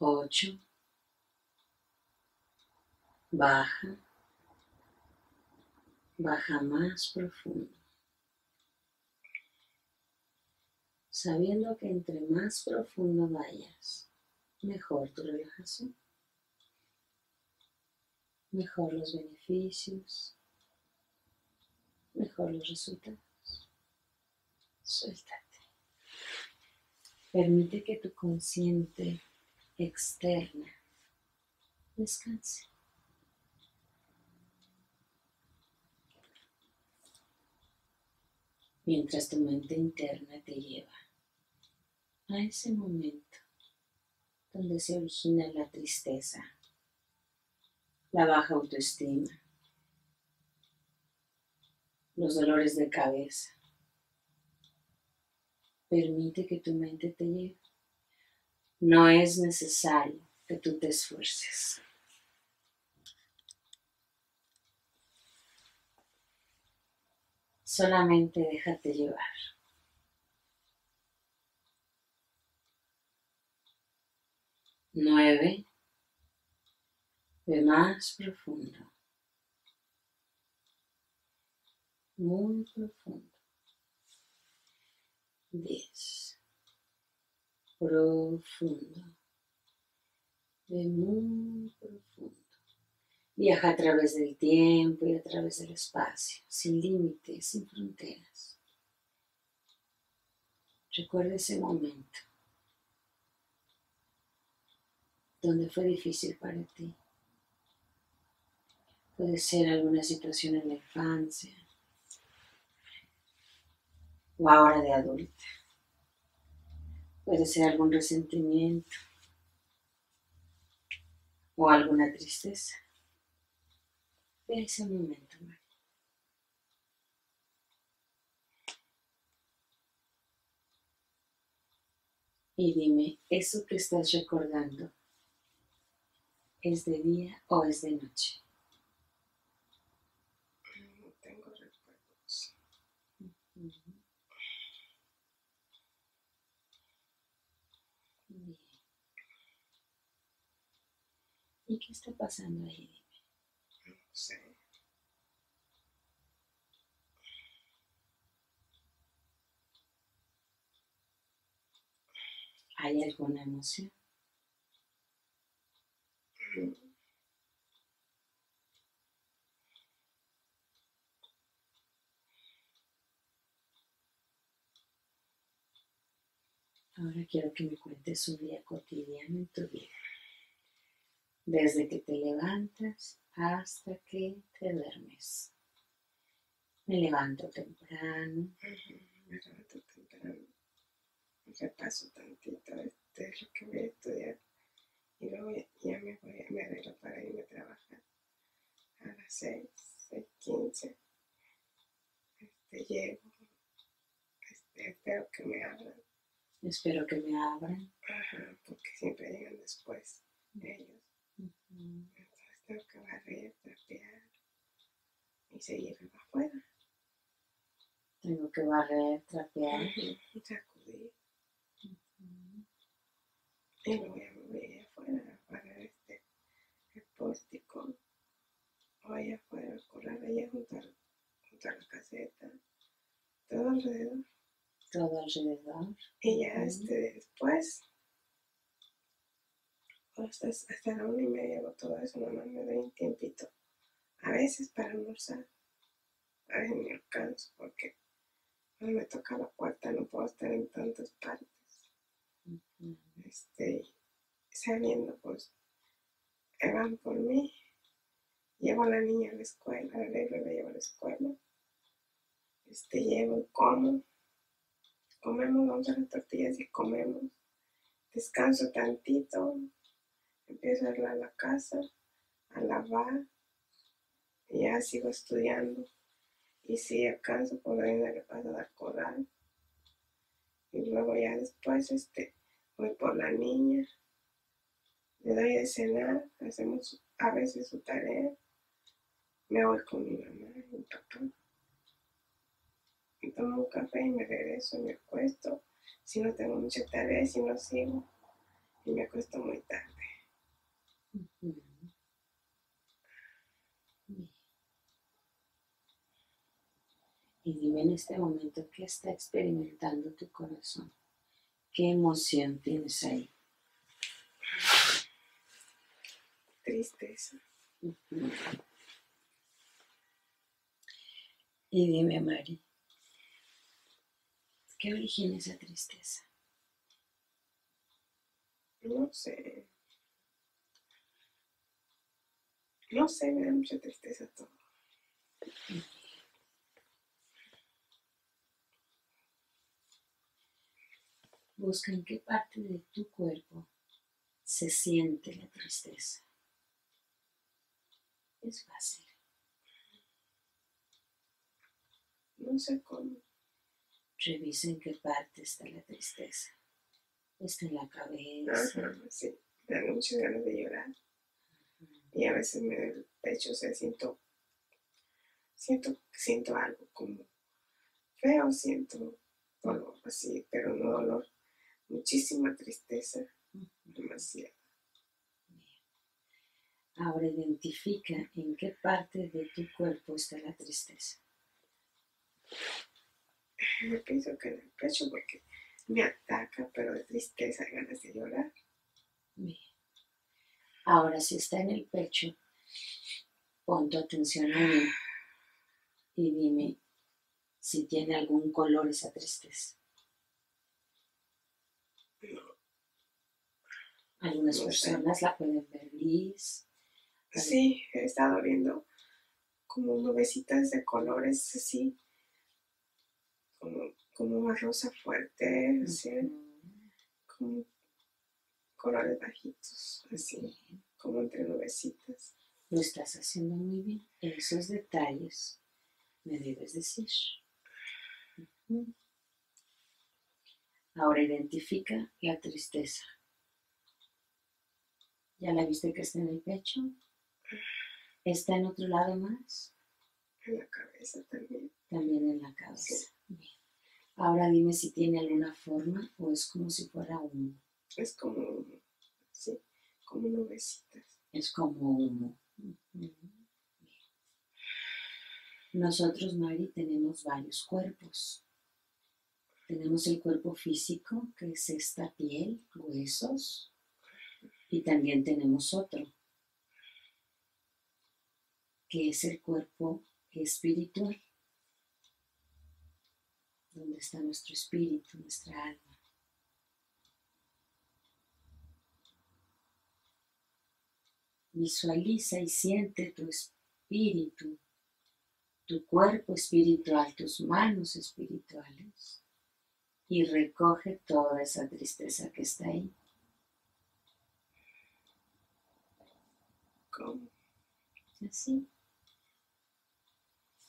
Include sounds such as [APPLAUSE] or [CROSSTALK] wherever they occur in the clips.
Ocho. Baja. Baja más profundo. Sabiendo que entre más profundo vayas, mejor tu relajación. Mejor los beneficios. Mejor los resultados. Suéltate. Permite que tu consciente externa descanse. Mientras tu mente interna te lleva a ese momento donde se origina la tristeza, la baja autoestima, los dolores de cabeza, Permite que tu mente te lleve. No es necesario que tú te esfuerces. Solamente déjate llevar. Nueve. Ve más profundo. Muy profundo. 10. Profundo. De muy profundo. Viaja a través del tiempo y a través del espacio, sin límites, sin fronteras. Recuerda ese momento donde fue difícil para ti. Puede ser alguna situación en la infancia, o ahora de adulta. Puede ser algún resentimiento o alguna tristeza. Ve ese momento, María. Y dime, ¿eso que estás recordando es de día o es de noche? No tengo recuerdos. ¿Y qué está pasando ahí? No sé. ¿Hay alguna emoción? Ahora quiero que me cuentes un día cotidiano en tu vida desde que te levantas hasta que te duermes. Me levanto temprano. Me levanto temprano. Repaso tantito este, lo que voy a estudiar. Y luego ya, me voy, me arreglo para irme a trabajar a las 6, 6.15. Este, llego. Este, espero que me abran. Espero que me abran. Ajá, porque siempre llegan después ellos. Entonces tengo que barrer, trapear y seguir afuera. Tengo que barrer, trapear. Y sacudir. Y me voy afuera a barrer este, el pórtico. O allá afuera, a correr allá junto a, junto a la caseta. Todo alrededor. Todo alrededor. Y ya este, después hasta, hasta la una y media hago todo eso, mamá me doy un tiempito. A veces para almorzar, a veces me alcanzo porque cuando me toca la puerta no puedo estar en tantas partes. Este, saliendo, pues, van por mí. Llevo a la niña a la escuela, a la bebé la llevo a la escuela. Este, llevo y como. Comemos, vamos a las tortillas y comemos. Descanso tantito, empiezo a arreglar la casa, a lavar, y ya sigo estudiando. Y si alcanzo, por ahí me paso dar coral. Y luego ya después este, voy por la niña, le doy de cenar, hacemos a veces su tarea, me voy con mi mamá y mi papá. Y tomo un café y me regreso y me acuesto. Si no tengo mucha tarea, si no sigo y me acuesto muy tarde. Y dime en este momento qué está experimentando tu corazón. ¿Qué emoción tienes ahí? Tristeza. Y dime, Mari, ¿qué origina esa tristeza? No sé. No sé, me da mucha tristeza todo. Busca en qué parte de tu cuerpo se siente la tristeza. Es fácil. No sé cómo. Revisa en qué parte está la tristeza. Está en la cabeza. Ajá, sí. Me dan muchas ganas de llorar. Y a veces me da el pecho, o sea, siento, siento, siento algo como feo, siento dolor así, pero no dolor, muchísima tristeza, demasiado. Ahora identifica en qué parte de tu cuerpo está la tristeza. Me pienso que en el pecho porque me ataca, pero de tristeza, ganas de llorar. Bien. Ahora, si está en el pecho, pon tu atención ahí y dime si tiene algún color esa tristeza. Algunas No sé. personas la pueden ver gris. Sí, he estado viendo como nubecitas de colores así, como, como una rosa fuerte, así, como colores bajitos, así, como entre nubecitas. Lo estás haciendo muy bien. Esos detalles me debes decir. Ahora identifica la tristeza. ¿Ya la viste que está en el pecho? ¿Está en otro lado más? En la cabeza también. También en la cabeza. Bien. Ahora dime si tiene alguna forma o es como si fuera humo. Es como, sí, como nubecitas. Es como humo. Nosotros, Mari, tenemos varios cuerpos. Tenemos el cuerpo físico, que es esta piel, huesos, y también tenemos otro, que es el cuerpo espiritual, donde está nuestro espíritu, nuestra alma. Visualiza y siente tu espíritu, tu cuerpo espiritual, tus manos espirituales y recoge toda esa tristeza que está ahí. Como, Así.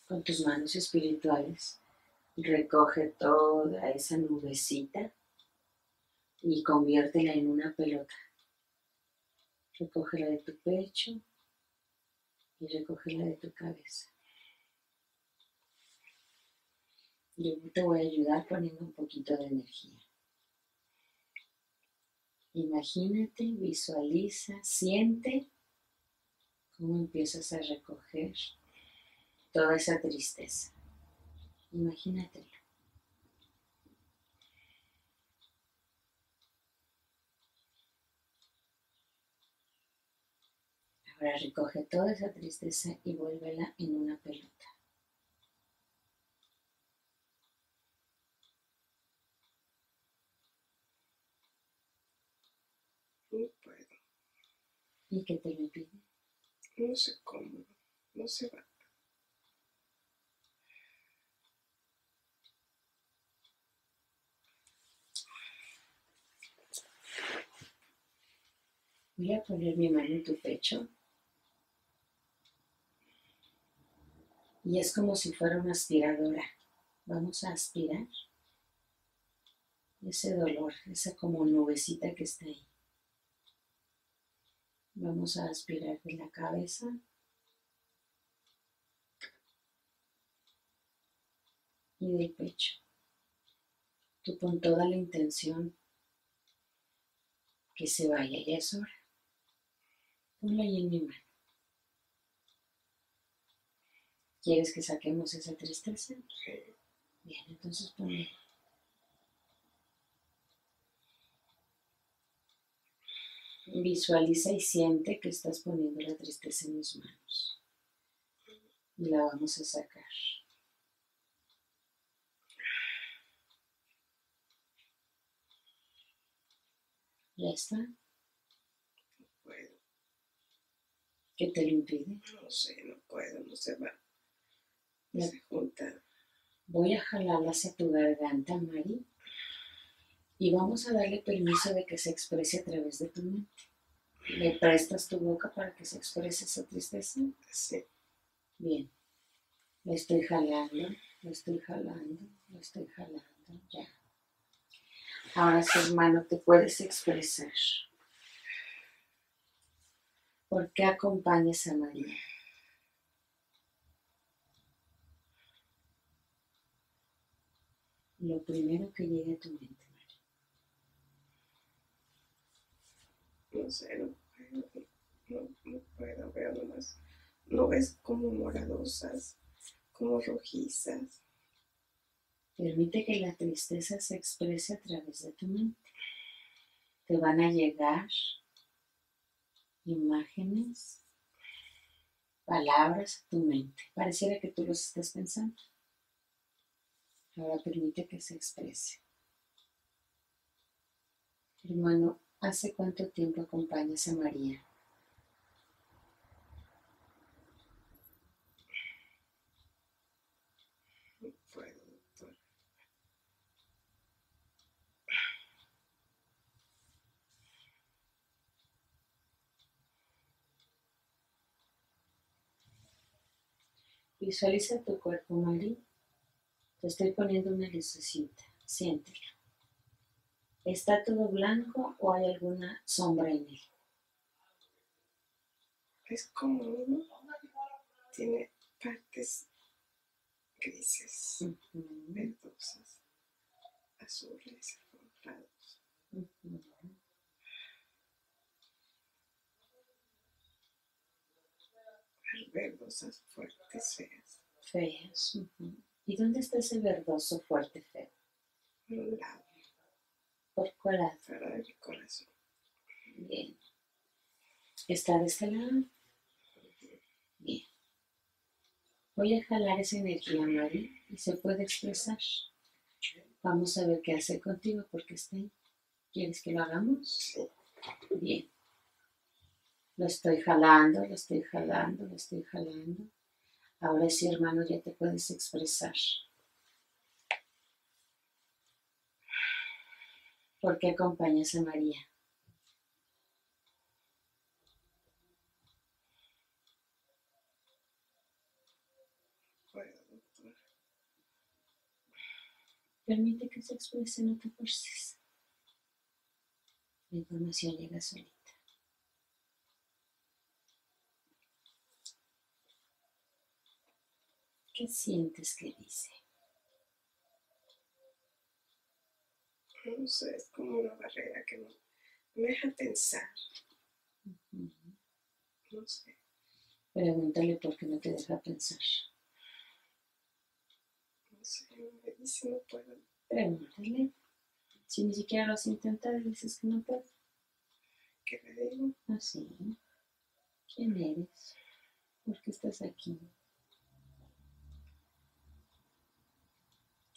Con tus manos espirituales recoge toda esa nubecita y conviértela en una pelota. Recógela de tu pecho y recógela de tu cabeza. Yo te voy a ayudar poniendo un poquito de energía. Imagínate, visualiza, siente cómo empiezas a recoger toda esa tristeza. Imagínatelo. Ahora recoge toda esa tristeza y vuélvela en una pelota. no puedo, ¿Y qué te lo pide? no sé cómo, no se va. Voy a poner mi mano en tu pecho. Y es como si fuera una aspiradora. Vamos a aspirar ese dolor, esa como nubecita que está ahí. Vamos a aspirar de la cabeza y del pecho. Tú pon toda la intención que se vaya, ya es hora. Ponlo ahí en mi mano. ¿Quieres que saquemos esa tristeza? Sí. Bien, entonces ponle. Visualiza y siente que estás poniendo la tristeza en mis manos. Y la vamos a sacar. ¿Ya está? No puedo. ¿Qué te lo impide? No sé, no puedo, no se va. Se. Voy a jalarla hacia tu garganta, Mari. Y vamos a darle permiso de que se exprese a través de tu mente. ¿Le prestas tu boca para que se exprese esa tristeza? Sí. Bien. Lo estoy jalando, lo estoy jalando, lo estoy jalando. Ya. Ahora sí, hermano, te puedes expresar. ¿Por qué acompañas a María? Lo primero que llegue a tu mente, María. No sé, no puedo. No, no puedo, veo nomás. Nubes como moradosas, como rojizas. Permite que la tristeza se exprese a través de tu mente. Te van a llegar imágenes, palabras a tu mente. Pareciera que tú los estás pensando. Ahora permite que se exprese. Hermano, ¿hace cuánto tiempo acompañas a María? Visualiza tu cuerpo, Mari. Te estoy poniendo una lucecita. Siéntelo. ¿Está todo blanco o hay alguna sombra en él? Es como tiene partes grises, verdosas, azules, rosados. ujú. verdosas, fuertes, feas. Feas. ¿Y dónde está ese verdoso fuerte feo? En un lado, ¿Por cuál lado? fuera de mi corazón. Bien. ¿Está de este lado? Bien. Voy a jalar esa energía, Mari, y se puede expresar. Vamos a ver qué hace contigo porque está ahí. ¿Quieres que lo hagamos? Sí. Bien. Lo estoy jalando, lo estoy jalando, lo estoy jalando. Ahora sí, hermano, ya te puedes expresar. ¿Por qué acompañas a María? Permite que se exprese, no te forces. La información llega solita. ¿Qué sientes que dice? No sé, es como una barrera que no me deja pensar. No sé. Pregúntale por qué no te deja pensar. No sé, me dice no puedo. Pregúntale. Si ni siquiera lo has intentado y dices que no puedes. ¿Qué le digo? Así. ¿Quién eres? ¿Por qué estás aquí?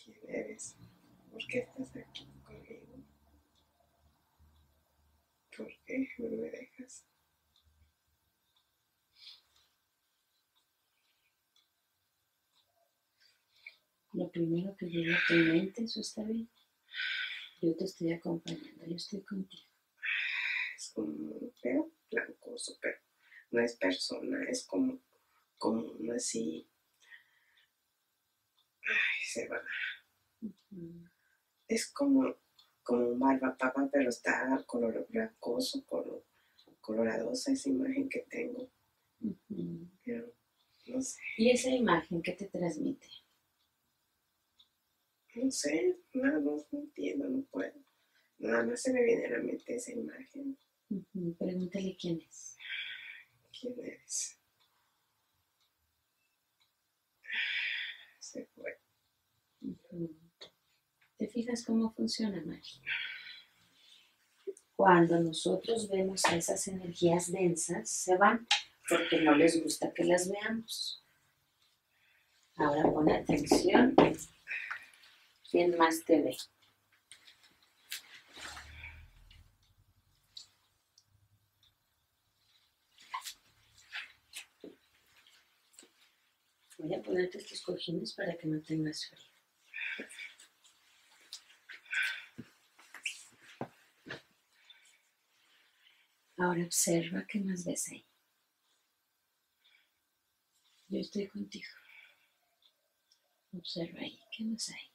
¿Quién eres? ¿Por qué estás aquí conmigo? ¿Por qué no me dejas? Lo primero que llega a tu mente, eso está bien. Yo te estoy acompañando, yo estoy contigo. Es como un feo blancoso, pero no es persona, es como, como así. Ay, se va. Es como, como un barbapapa, pero está color blancoso, color, coloradosa esa imagen que tengo. Pero no sé, ¿Y esa imagen que te transmite? no sé, nada más no entiendo, no puedo. Nada más se me viene a la mente esa imagen. Pregúntale quién es. ¿Quién eres? Se fue. ¿Te fijas cómo funciona, Mari? Cuando nosotros vemos a esas energías densas, se van porque no les gusta que las veamos. Ahora pon atención. ¿Quién más te ve? Voy a ponerte estos cojines para que no tengas frío. Ahora observa qué más ves ahí. Yo estoy contigo. Observa ahí, ¿qué más hay?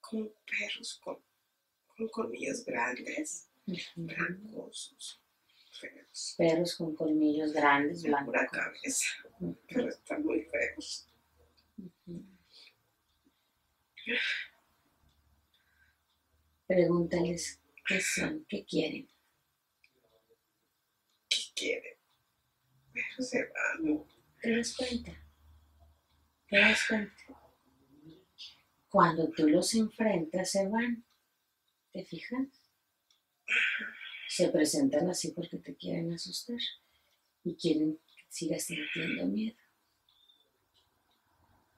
Como perros con, con colmillos grandes, blancosos, feos. Perros con colmillos grandes, La pura blancos. cabeza, pero están muy feos. Pregúntales qué son, qué quieren. ¿Qué quieren? Pero se van. ¿Te das cuenta? ¿Te das cuenta? Cuando tú los enfrentas, se van. ¿Te fijas? Se presentan así porque te quieren asustar y quieren que sigas sintiendo miedo.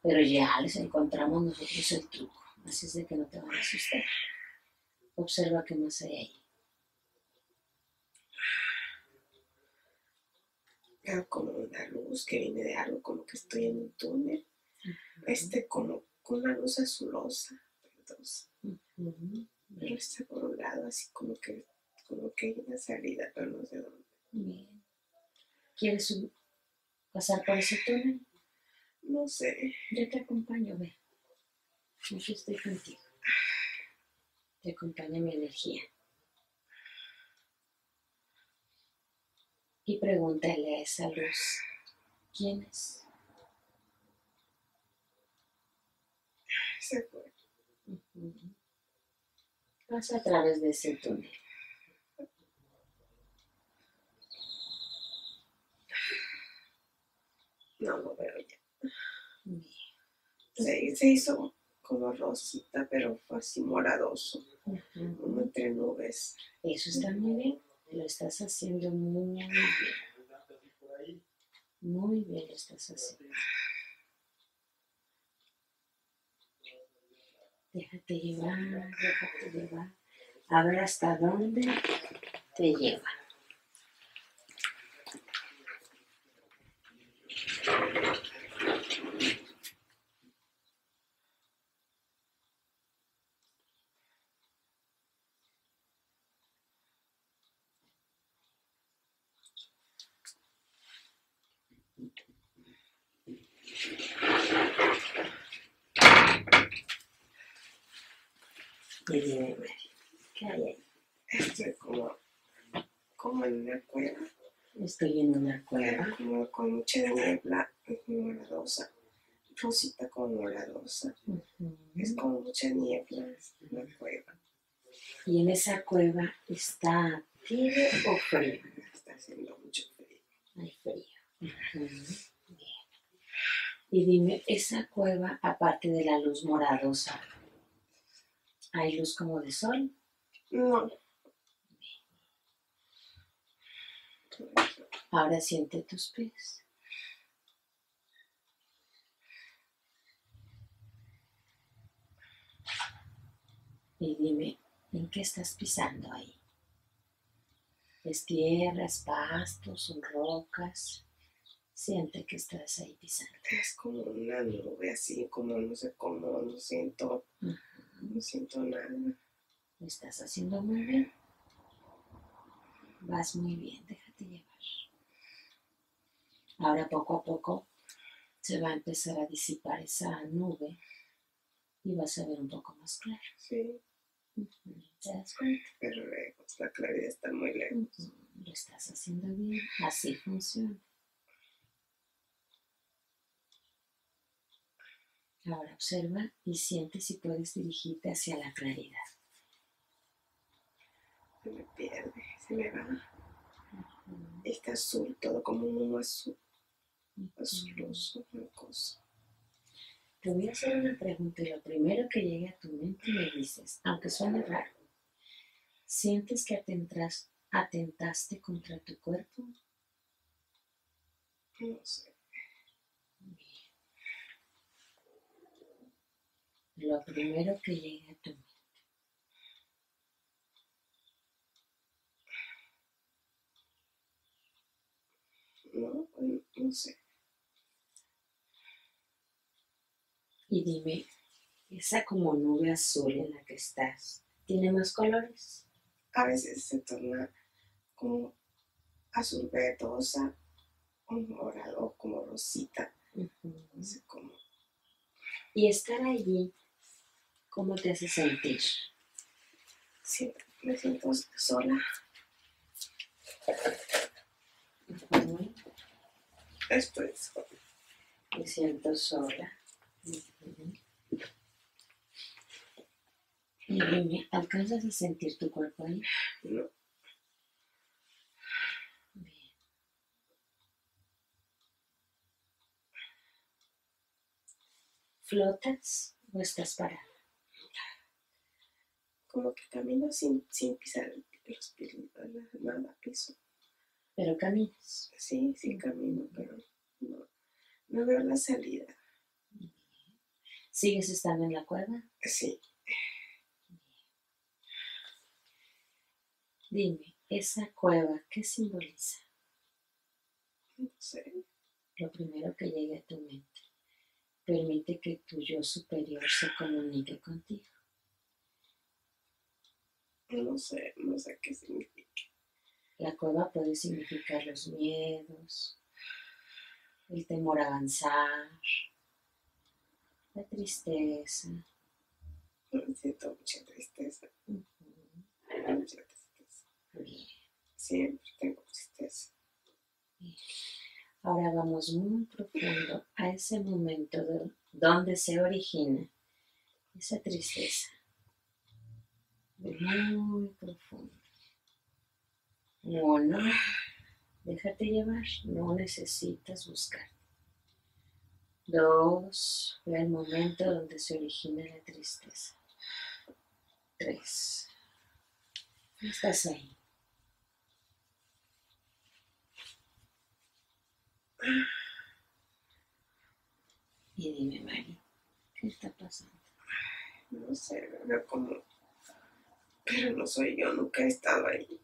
Pero ya les encontramos nosotros el truco, así es de que no te van a asustar. Observa qué más hay ahí. Como una luz que viene de algo, como que estoy en un túnel. Este como con una luz azulosa. Ujú. Pero está por un lado, así como que, como que hay una salida, pero no sé dónde. bien. ¿Quieres pasar por ese túnel? No sé. Yo te acompaño, ve. Yo estoy contigo. Te acompaña mi energía. Y pregúntale a esa luz, ¿quién es? Se fue. Pasa a través de ese túnel. No lo veo ya. Se, se hizo como rosita, pero fue así moradoso, como entre nubes. Eso está muy bien. Lo estás haciendo muy bien. Muy bien lo estás haciendo. Déjate llevar, déjate llevar. A ver hasta dónde te lleva. Y dime, Mary, ¿qué hay ahí? Estoy como, como en una cueva, Estoy en una cueva. con mucha niebla, moradosa. Rosita como moradosa. Es como mucha niebla, es una cueva. Y en esa cueva está tibio o frío. Está haciendo mucho frío. Hay frío. Bien. Y dime, esa cueva, aparte de la luz moradosa, ¿hay luz como de sol? No. Ahora siente tus pies. Y dime, ¿en qué estás pisando ahí? ¿Es tierra, es pasto, son rocas? Siente que estás ahí pisando. Es como una nube así, como no sé cómo, no siento, no siento nada. Lo estás haciendo muy bien. Vas muy bien, déjate llevar. Ahora poco a poco se va a empezar a disipar esa nube y vas a ver un poco más claro. Sí, ¿Te das cuenta? pero lejos, la claridad está muy lejos. Lo estás haciendo bien. Así funciona. Ahora observa y siente si puedes dirigirte hacia la claridad. se me pierde, se me va. Está azul, todo como un humo azul, una cosa. Te voy a hacer una pregunta y lo primero que llegue a tu mente me dices, aunque suene raro, ¿sientes que atentras- atentaste contra tu cuerpo? No sé, Lo primero que llegue a tu mente. no, no sé. Y dime, esa como nube azul en la que estás, ¿tiene más colores? A veces se torna como azul verdosa, o morado, como rosita, no sé cómo. Y estar allí, ¿cómo te hace sentir? Me siento sola. Estoy sola. Me siento sola. ¿Alcanzas a sentir tu cuerpo ahí? No, Bien. ¿Flotas o estás parada? como que camino sin, sin pisar los pies, nada, piso. Pero caminas. Sí, sí camino, pero no, no veo la salida. ¿Sigues estando en la cuerda? Sí, Dime, ¿esa cueva qué simboliza? no sé, Lo primero que llegue a tu mente. Permite que tu yo superior se comunique contigo. no sé, no sé qué significa. La cueva puede significar los miedos, el temor a avanzar, la tristeza. Siento mucha tristeza, Ujú. mucha tristeza. Bien. Siempre tengo tristeza. Ahora vamos muy profundo a ese momento do- donde se origina esa tristeza. Muy profundo. Uno, déjate llevar, no necesitas buscar. Dos, ve el momento donde se origina la tristeza. Tres, estás ahí. Y dime, Mari, ¿qué está pasando? No sé, veo como... Pero no soy yo, nunca he estado ahí.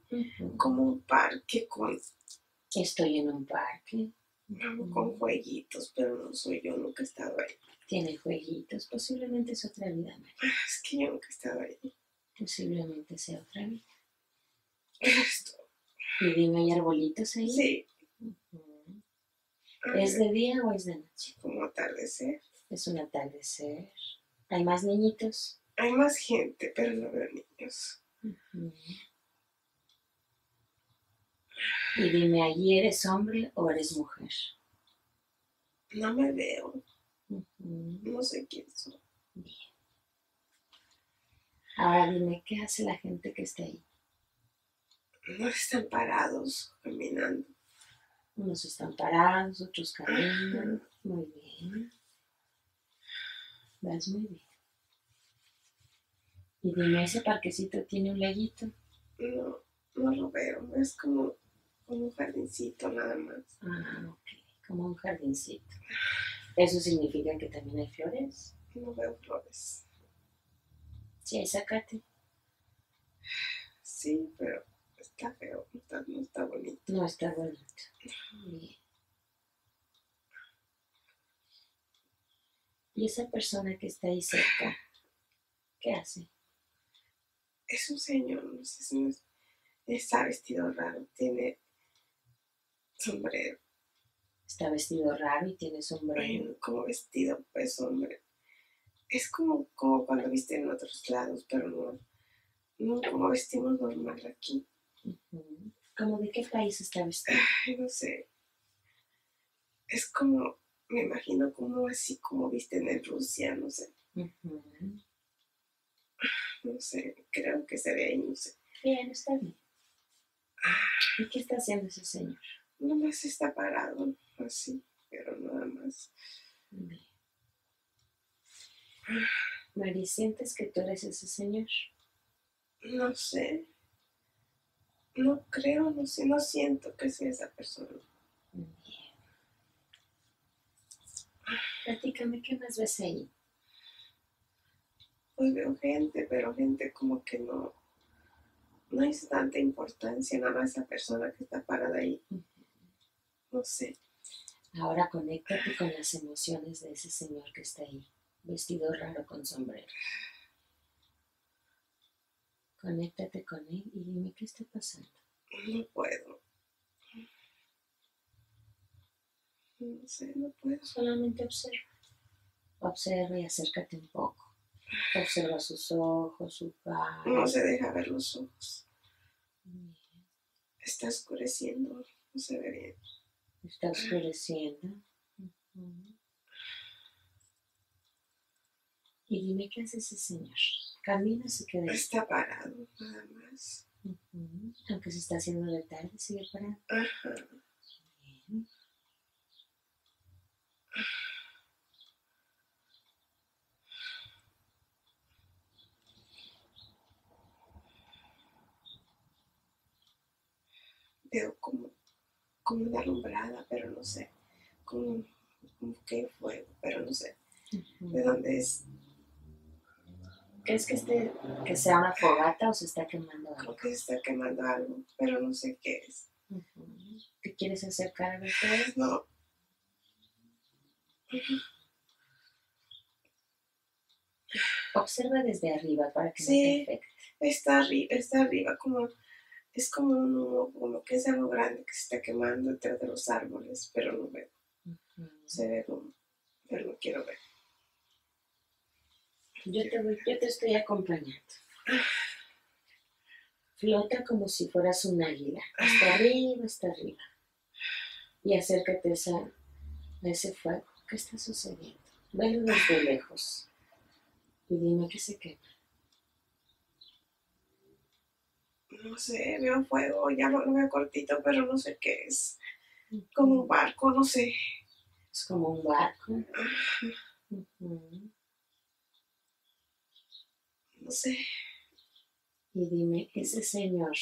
Como un parque con, Estoy en un parque, con jueguitos, pero no soy yo, nunca he estado ahí. tiene jueguitos, posiblemente es otra vida, Mari. Es que yo nunca he estado ahí. Posiblemente sea otra vida. Esto, Y dime, ¿hay arbolitos ahí? sí. ¿Es de día o es de noche? como atardecer. Es un atardecer. ¿Hay más niñitos? Hay más gente, pero no veo niños. Ujú. Y dime, ¿allí eres hombre o eres mujer? No me veo, no sé quién soy. Bien. Ahora dime, ¿qué hace la gente que está ahí? No están parados, caminando. Unos están parados, otros caminan. Muy bien. Vas muy bien. Y dime, ¿ese parquecito tiene un laguito? No, no lo veo, es como, como un jardincito nada más. Ah, ok. Como un jardincito. ¿Eso significa que también hay flores? No veo flores. Sí, hay zacate. Sí, pero está feo, no está, no está bonito. No, está bonito. Bien. ¿Y esa persona que está ahí cerca? ¿Qué hace? Es un señor, no sé si no es- está vestido raro, tiene sombrero, Está vestido raro y tiene sombrero. Ay, como vestido, pues hombre. Es como, como cuando viste en otros lados, pero no, no como vestimos normal aquí. ¿Cómo de qué país está vestido? Ay, no sé. Es como, me imagino como así como visten en Rusia, no sé, no sé, creo que se ve ahí, no sé. Bien, está bien. ¿Y qué está haciendo ese señor? Nomás está parado, así, pero nada más. Mari, ¿sientes que tú eres ese señor? No sé. No creo, no sé, no siento que sea esa persona. Bien. Platícame, ¿qué más ves ahí? Pues veo gente, pero gente como que no, no es tanta importancia nada más esa persona que está parada ahí. No sé. Ahora conéctate con las emociones de ese señor que está ahí, vestido raro con sombrero. Conéctate con él y dime qué está pasando. No puedo. No sé, no puedo. Solamente observa. Observa y acércate un poco. Observa sus ojos, su cara. No se deja ver los ojos. Bien. Está oscureciendo. No se ve bien. Está oscureciendo. Ujú. Y dime qué hace ese señor. Camina, se queda. Está parado, nada más. Aunque se está haciendo de tarde, sigue parado. Ajá. Bien. Veo como, como una alumbrada, pero no sé. Como, como que fuego, pero no sé. ¿De dónde es? ¿Crees que, este, que sea una fogata o se está quemando algo? que se está quemando algo, pero no sé qué es. ¿Te quieres acercar a ver qué es? No. Observa desde arriba para que no Sí. te afecte. Está arriba, está arriba, como es como un humo, como que es algo grande que se está quemando detrás de los árboles, pero no veo. Se ve como, pero no quiero ver. Yo te, voy, yo te estoy acompañando. Flota como si fueras un águila. Hasta arriba, hasta arriba. Y acércate a, esa- a ese fuego. ¿Qué está sucediendo? Velo desde lejos. Y dime que se quema. No sé, veo fuego, ya lo, lo veo cortito, pero no sé qué es. Como un barco, no sé. Es como un barco. No sé. Y dime, ese señor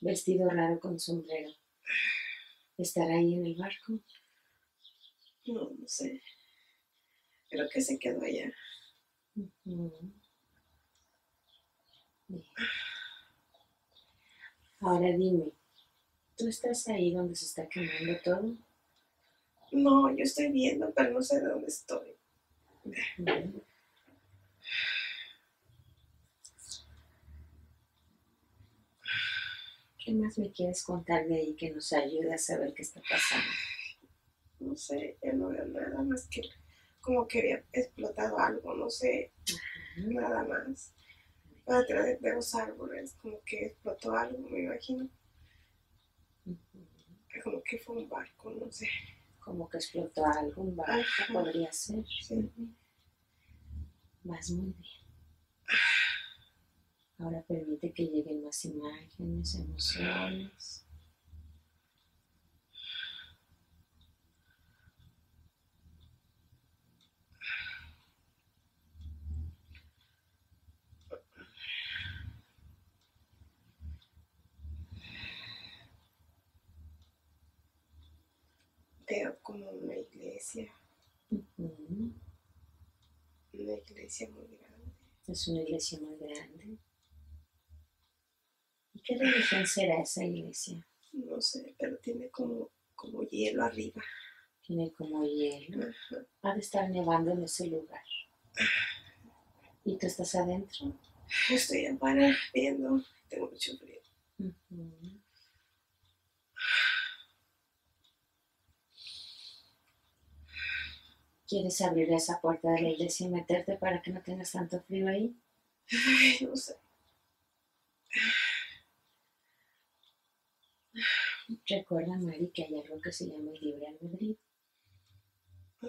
vestido raro con sombrero, ¿estará ahí en el barco? No, no sé. Creo que se quedó allá. Bien. Ahora dime, ¿tú estás ahí donde se está quemando todo? No, yo estoy viendo, pero no sé de dónde estoy. ¿Qué más me quieres contar de ahí que nos ayude a saber qué está pasando? No sé, ya no veo nada más que como que había explotado algo, no sé, nada más. Atrás de, de los árboles, como que explotó algo, me imagino. Como que fue un barco, no sé. Como que explotó algún barco, Ajá. podría ser. Sí. Vas muy bien. Ahora permite que lleguen más imágenes, emociones. Veo como una iglesia, una iglesia muy grande. Es una iglesia muy grande. ¿Y qué religión será esa iglesia? No sé, pero tiene como, como hielo arriba. Tiene como hielo. Ajá. Ha de estar nevando en ese lugar. ¿Y tú estás adentro? Estoy afuera viendo, tengo mucho frío. ¿Quieres abrir esa puerta de la iglesia y meterte para que no tengas tanto frío ahí? Ay, no sé. Recuerda, Mari, que hay algo que se llama el libre albedrío.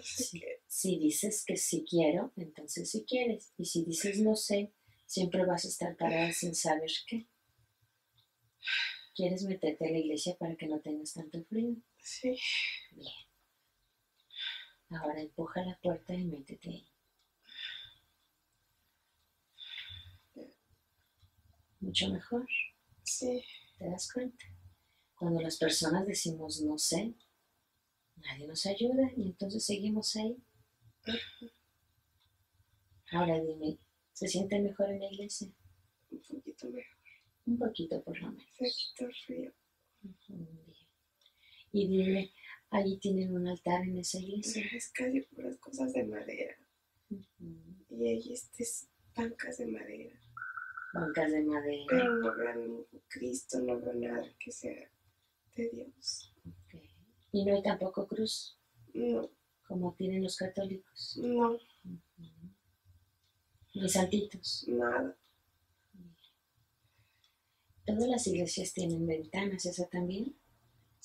Sí. qué. Si dices que sí quiero, entonces sí quieres. Y si dices no sé, siempre vas a estar parada sin saber qué. ¿Quieres meterte a la iglesia para que no tengas tanto frío? Sí. Bien. Ahora empuja la puerta y métete ahí. Mucho mejor, Sí. ¿te das cuenta? Cuando las personas decimos no sé, nadie nos ayuda y entonces seguimos ahí. Ahora dime, ¿se siente mejor en la iglesia? Un poquito mejor. Un poquito por lo menos. Quitó el frío. Bien. Y dime, ¿allí tienen un altar en esa iglesia? Es casi puras cosas de madera. Y ahí estas bancas de madera. Bancas de madera. Pero no ningún Cristo, no veo nada que sea de Dios. Y no hay tampoco cruz, No, como tienen los católicos. no, Ujú. Ni santitos. nada. Todas las iglesias tienen ventanas, ¿esa también?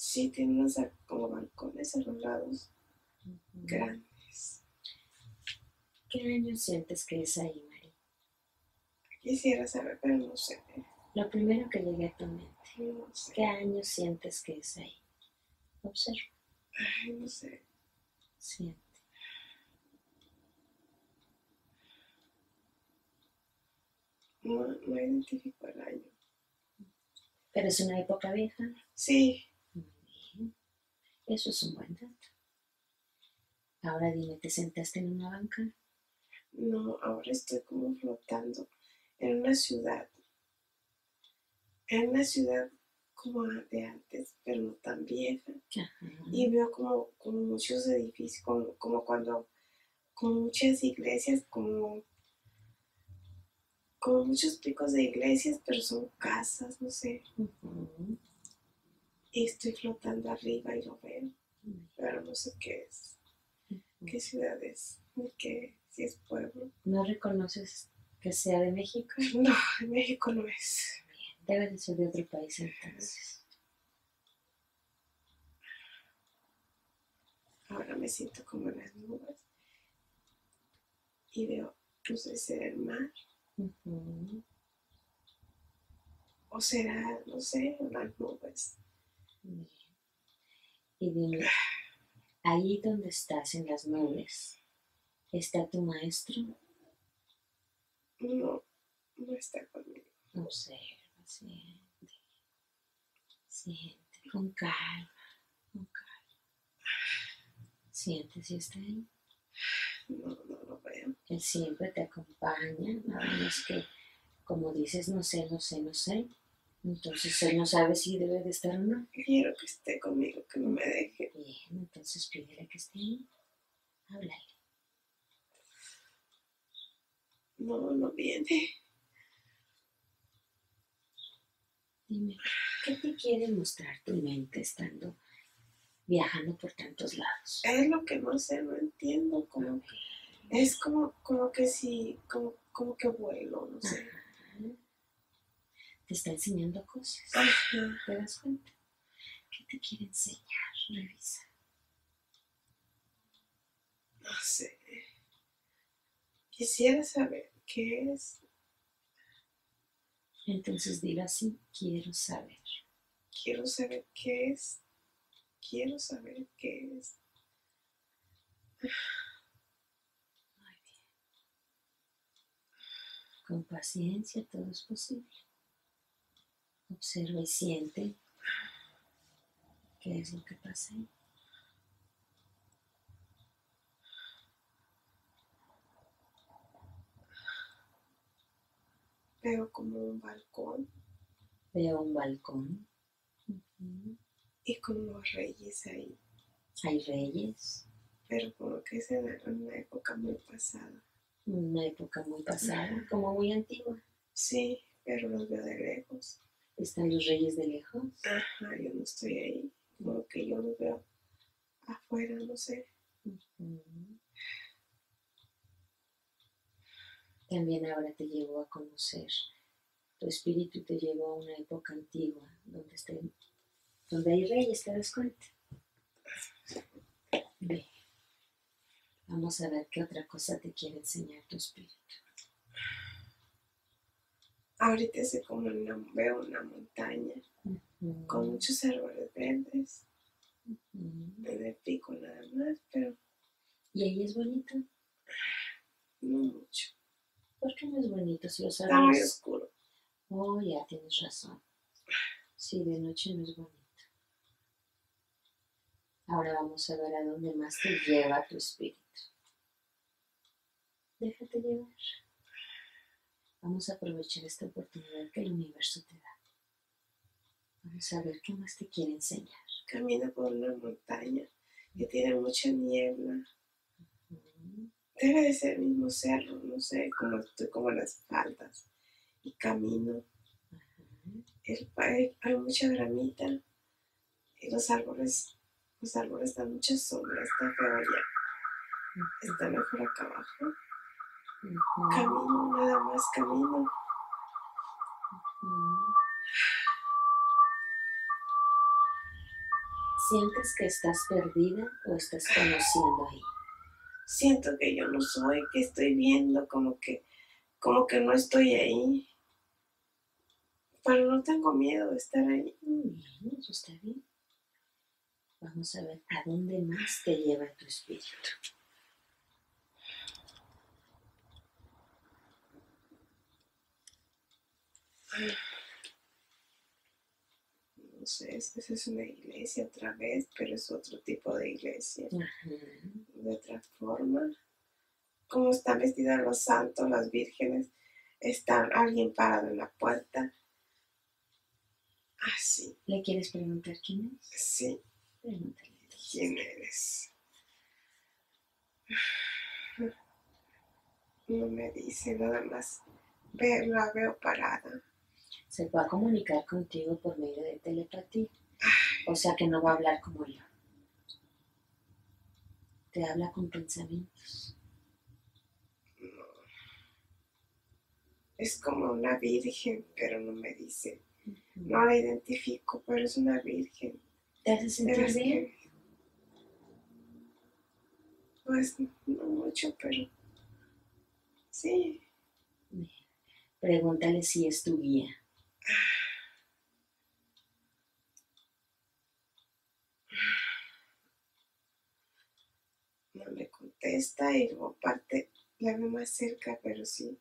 Sí, tiene unos como balcones a los lados Ujú. grandes. ¿Qué año sientes que es ahí, María? Quisiera saber, pero no sé. Lo primero que llegue a tu mente. No sé. ¿Qué año sientes que es ahí? Observa, Ay, no sé. siente. No, no identifico el año. Pero es una época vieja. Sí. Eso es un buen dato. Ahora dime, ¿te sentaste en una banca? no, ahora estoy como flotando en una ciudad. En una ciudad como de antes, pero no tan vieja. Ajá. y veo como, como muchos edificios, como, como cuando, como muchas iglesias, como, como muchos picos de iglesias, pero son casas, no sé. Ujú. Y estoy flotando arriba y lo veo, pero no sé qué es, qué ciudad es, ni qué, si es pueblo. ¿No reconoces que sea de México? [LAUGHS] No, en México no es. Debe de ser de otro país entonces. Ahora me siento como en las nubes y veo, no sé si será el mar o será, no sé, las nubes. Bien. Y dime, ahí donde estás en las nubes, ¿está tu maestro? No, no está conmigo. Observa, siente, siente, con calma, con calma. Siente si está ahí. No, no lo veo. Él siempre te acompaña, nada más que, como dices, no sé, no sé, no sé. Entonces él no sabe si debe de estar o no. Quiero que esté conmigo, que no me deje. Bien, entonces pídele que esté ahí. Háblale. No, no viene. Dime, ¿qué te quiere mostrar tu mente estando viajando por tantos lados? Es lo que no sé, no entiendo. Como, es como, como que si, como, como que vuelo, no sé. Te está enseñando cosas. Ajá. ¿Te das cuenta? ¿Qué te quiere enseñar? Revisa. No sé. Quisiera saber qué es. Entonces dilo así, quiero saber. Quiero saber qué es. Quiero saber qué es. Muy bien. Con paciencia todo es posible. Observa y siente qué es lo que pasa ahí. Veo como un balcón Veo un balcón. Y con los reyes ahí. Hay reyes. Pero como que es en en una época muy pasada. Una época muy pasada, como muy antigua. Sí, pero los veo de lejos. Están los reyes de lejos. Ajá, yo no estoy ahí. Como que yo los veo afuera, no sé. También ahora te llevo a conocer. Tu espíritu te llevó a una época antigua donde, estén- donde hay reyes, ¿te das cuenta? Bien. Vamos a ver qué otra cosa te quiere enseñar tu espíritu. Ahorita es como una, veo una montaña con muchos árboles verdes, en el pico nada más, pero ¿Y ahí es bonito? no mucho. ¿Por qué no es bonito si los Está muy árboles... oscuro. Oh, ya tienes razón. Sí, de noche no es bonito. Ahora vamos a ver a dónde más te lleva tu espíritu. Déjate llevar. Vamos a aprovechar esta oportunidad que el universo te da. Vamos a ver qué más te quiere enseñar. Camino por una montaña que tiene mucha niebla. Debe de ser el mismo cerro, no sé, como como las faldas. Y camino. El, hay, hay mucha gramita. Y los árboles, los árboles dan mucha sombra. Está feo ya. Está mejor acá abajo. Camino, nada más camino. ¿Sientes que estás perdida o estás conociendo ahí? Siento que yo no soy, que estoy viendo como que, como que no estoy ahí. Pero no tengo miedo de estar ahí. Bien, eso está bien. Vamos a ver a dónde más te lleva tu espíritu. No sé, esa es una iglesia otra vez, pero es otro tipo de iglesia, Ajá. de otra forma. Como están vestidos los santos, las vírgenes, está alguien parado en la puerta. Así, ¿Le quieres preguntar quién es? sí, Pregúntale. ¿quién eres? No me dice nada más. Ve- la veo parada. Se va a comunicar contigo por medio de telepatía. O sea que no va a hablar como yo. Te habla con pensamientos. No. Es como una virgen, pero no me dice. No la identifico, pero es una virgen. ¿Te hace sentir bien? pues no mucho, pero sí. Pregúntale si es tu guía. No me contesta y luego aparte la veo más cerca, pero sí.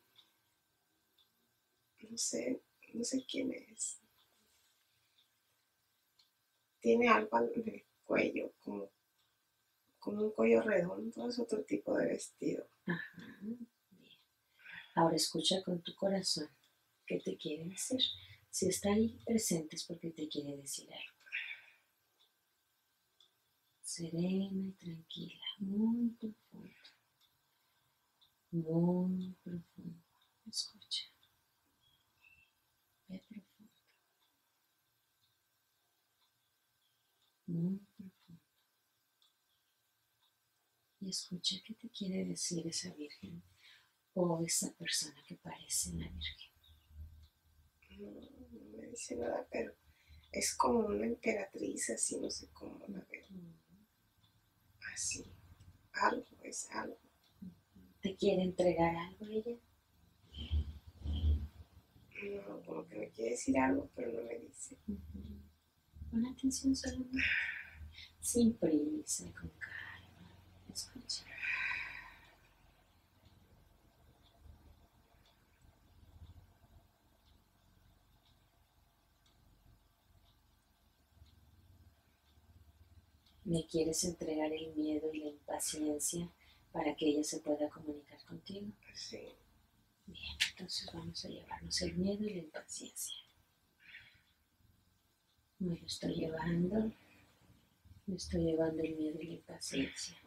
No sé, no sé quién es. Tiene algo en el cuello, como, como un cuello redondo, es otro tipo de vestido. Ajá. Bien. Ahora escucha con tu corazón qué te quiere decir. Si está ahí presente es porque te quiere decir algo. Serena y tranquila, muy profundo. Muy profundo. Escucha. Ve profundo. Muy profundo. Y escucha qué te quiere decir esa virgen o esa persona que parece la virgen. Dice nada, pero es como una emperatriz, así, no sé cómo la veo. Así. Algo, es algo. ¿Te quiere entregar algo ella? No, como que me quiere decir algo, pero no me dice. Pon atención solamente. Sin prisa, con calma. Escucha. ¿Me quieres entregar el miedo y la impaciencia para que ella se pueda comunicar contigo? Sí. Bien, entonces vamos a llevarnos el miedo y la impaciencia. Me lo estoy llevando, me estoy llevando el miedo y la impaciencia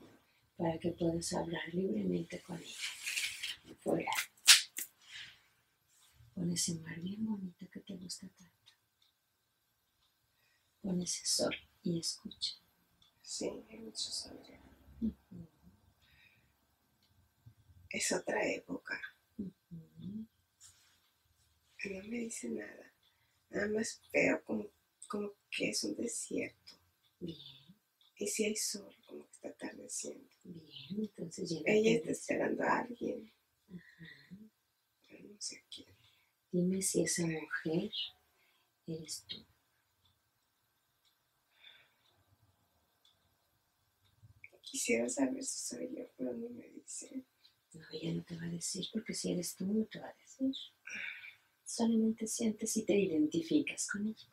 para que puedas hablar libremente con ella. Fuera. Con ese mar bien bonito que te gusta tanto. Con ese sol y escucha. Sí, hay mucho sobre. Ujú, Es otra época. No me dice nada. Nada más veo como, como que es un desierto. Bien, Y si hay sol, como que está atardeciendo. bien, entonces llévate Ella está esperando a alguien. Ajá. pero no sé quién. Dime si esa mujer eres tú. Quisiera saber si soy yo, pero no me dice. No, ella no te va a decir, porque si eres tú, no te va a decir. Solamente sientes y te identificas con ella.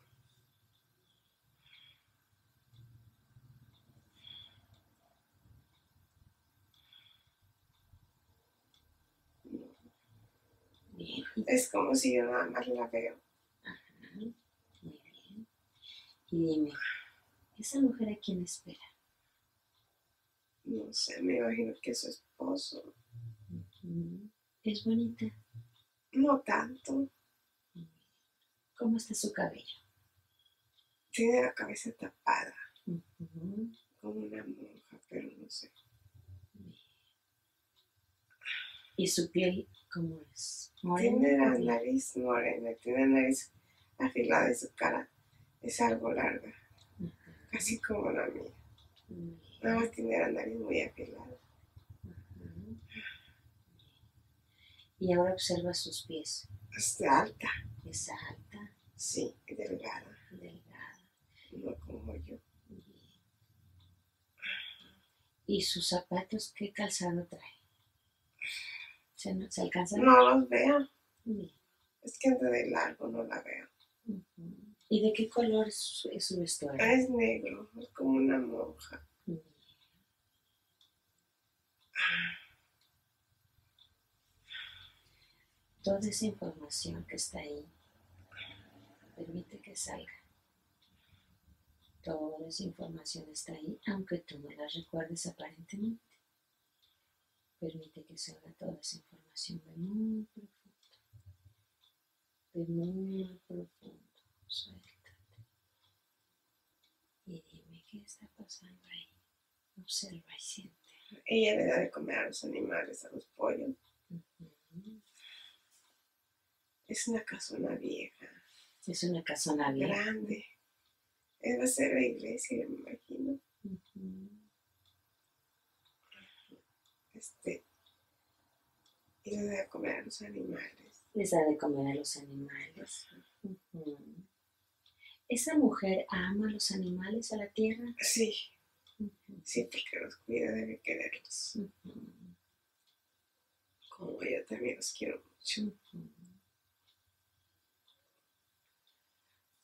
Bien, Es como si yo nada más la veo. ajá, muy bien. Y dime, ¿esa mujer a quién espera? No sé, me imagino que es su esposo. ¿Es bonita? No tanto. ¿Cómo está su cabello? Tiene la cabeza tapada, como una monja, pero no sé. ¿Y su piel cómo es? Tiene la ¿Morena? nariz morena, tiene la nariz afilada y su cara es algo larga, Ujú. casi como la mía. Bien. Nada más tiene la nariz muy afilada. Y ahora observa sus pies. Es alta, Es alta, sí, delgada, delgada. no como yo. ¿Y sus zapatos qué calzado trae? ¿Se, no- se alcanza? No los veo, Bien. es que anda de largo, no la veo. ¿Y de qué color es su, es su vestuario? Es negro, es como una monja. Toda esa información que está ahí, permite que salga. Toda esa información está ahí, aunque tú no la recuerdes aparentemente. Permite que salga toda esa información de muy profundo. De muy profundo. Suéltate. Y dime qué está pasando ahí. Observa y siente. Ella le da de comer a los animales, a los pollos. Es una casona vieja, Es una casona vieja. grande. Es va a ser la iglesia, me imagino. Este, y le da de comer a los animales. Les da de comer a los animales. ¿Esa mujer ama a los animales, a la tierra? Sí, Ujú. sí, porque los cuida, debe quererlos. Como yo también los quiero mucho.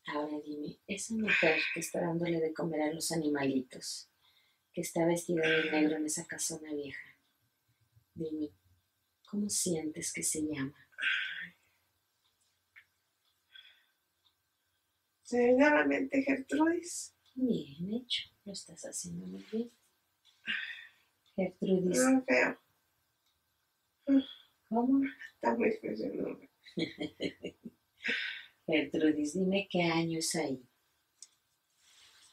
Ahora dime, esa mujer que está dándole de comer a los animalitos, que está vestida de negro en esa casona vieja, dime, ¿cómo sientes que se llama? Se me viene a la mente Gertrudis. Bien hecho, lo estás haciendo muy bien. Gertrudis, No veo. [LAUGHS] ¿cómo? Está muy nombre. [LAUGHS] Gertrudis, dime qué año es ahí.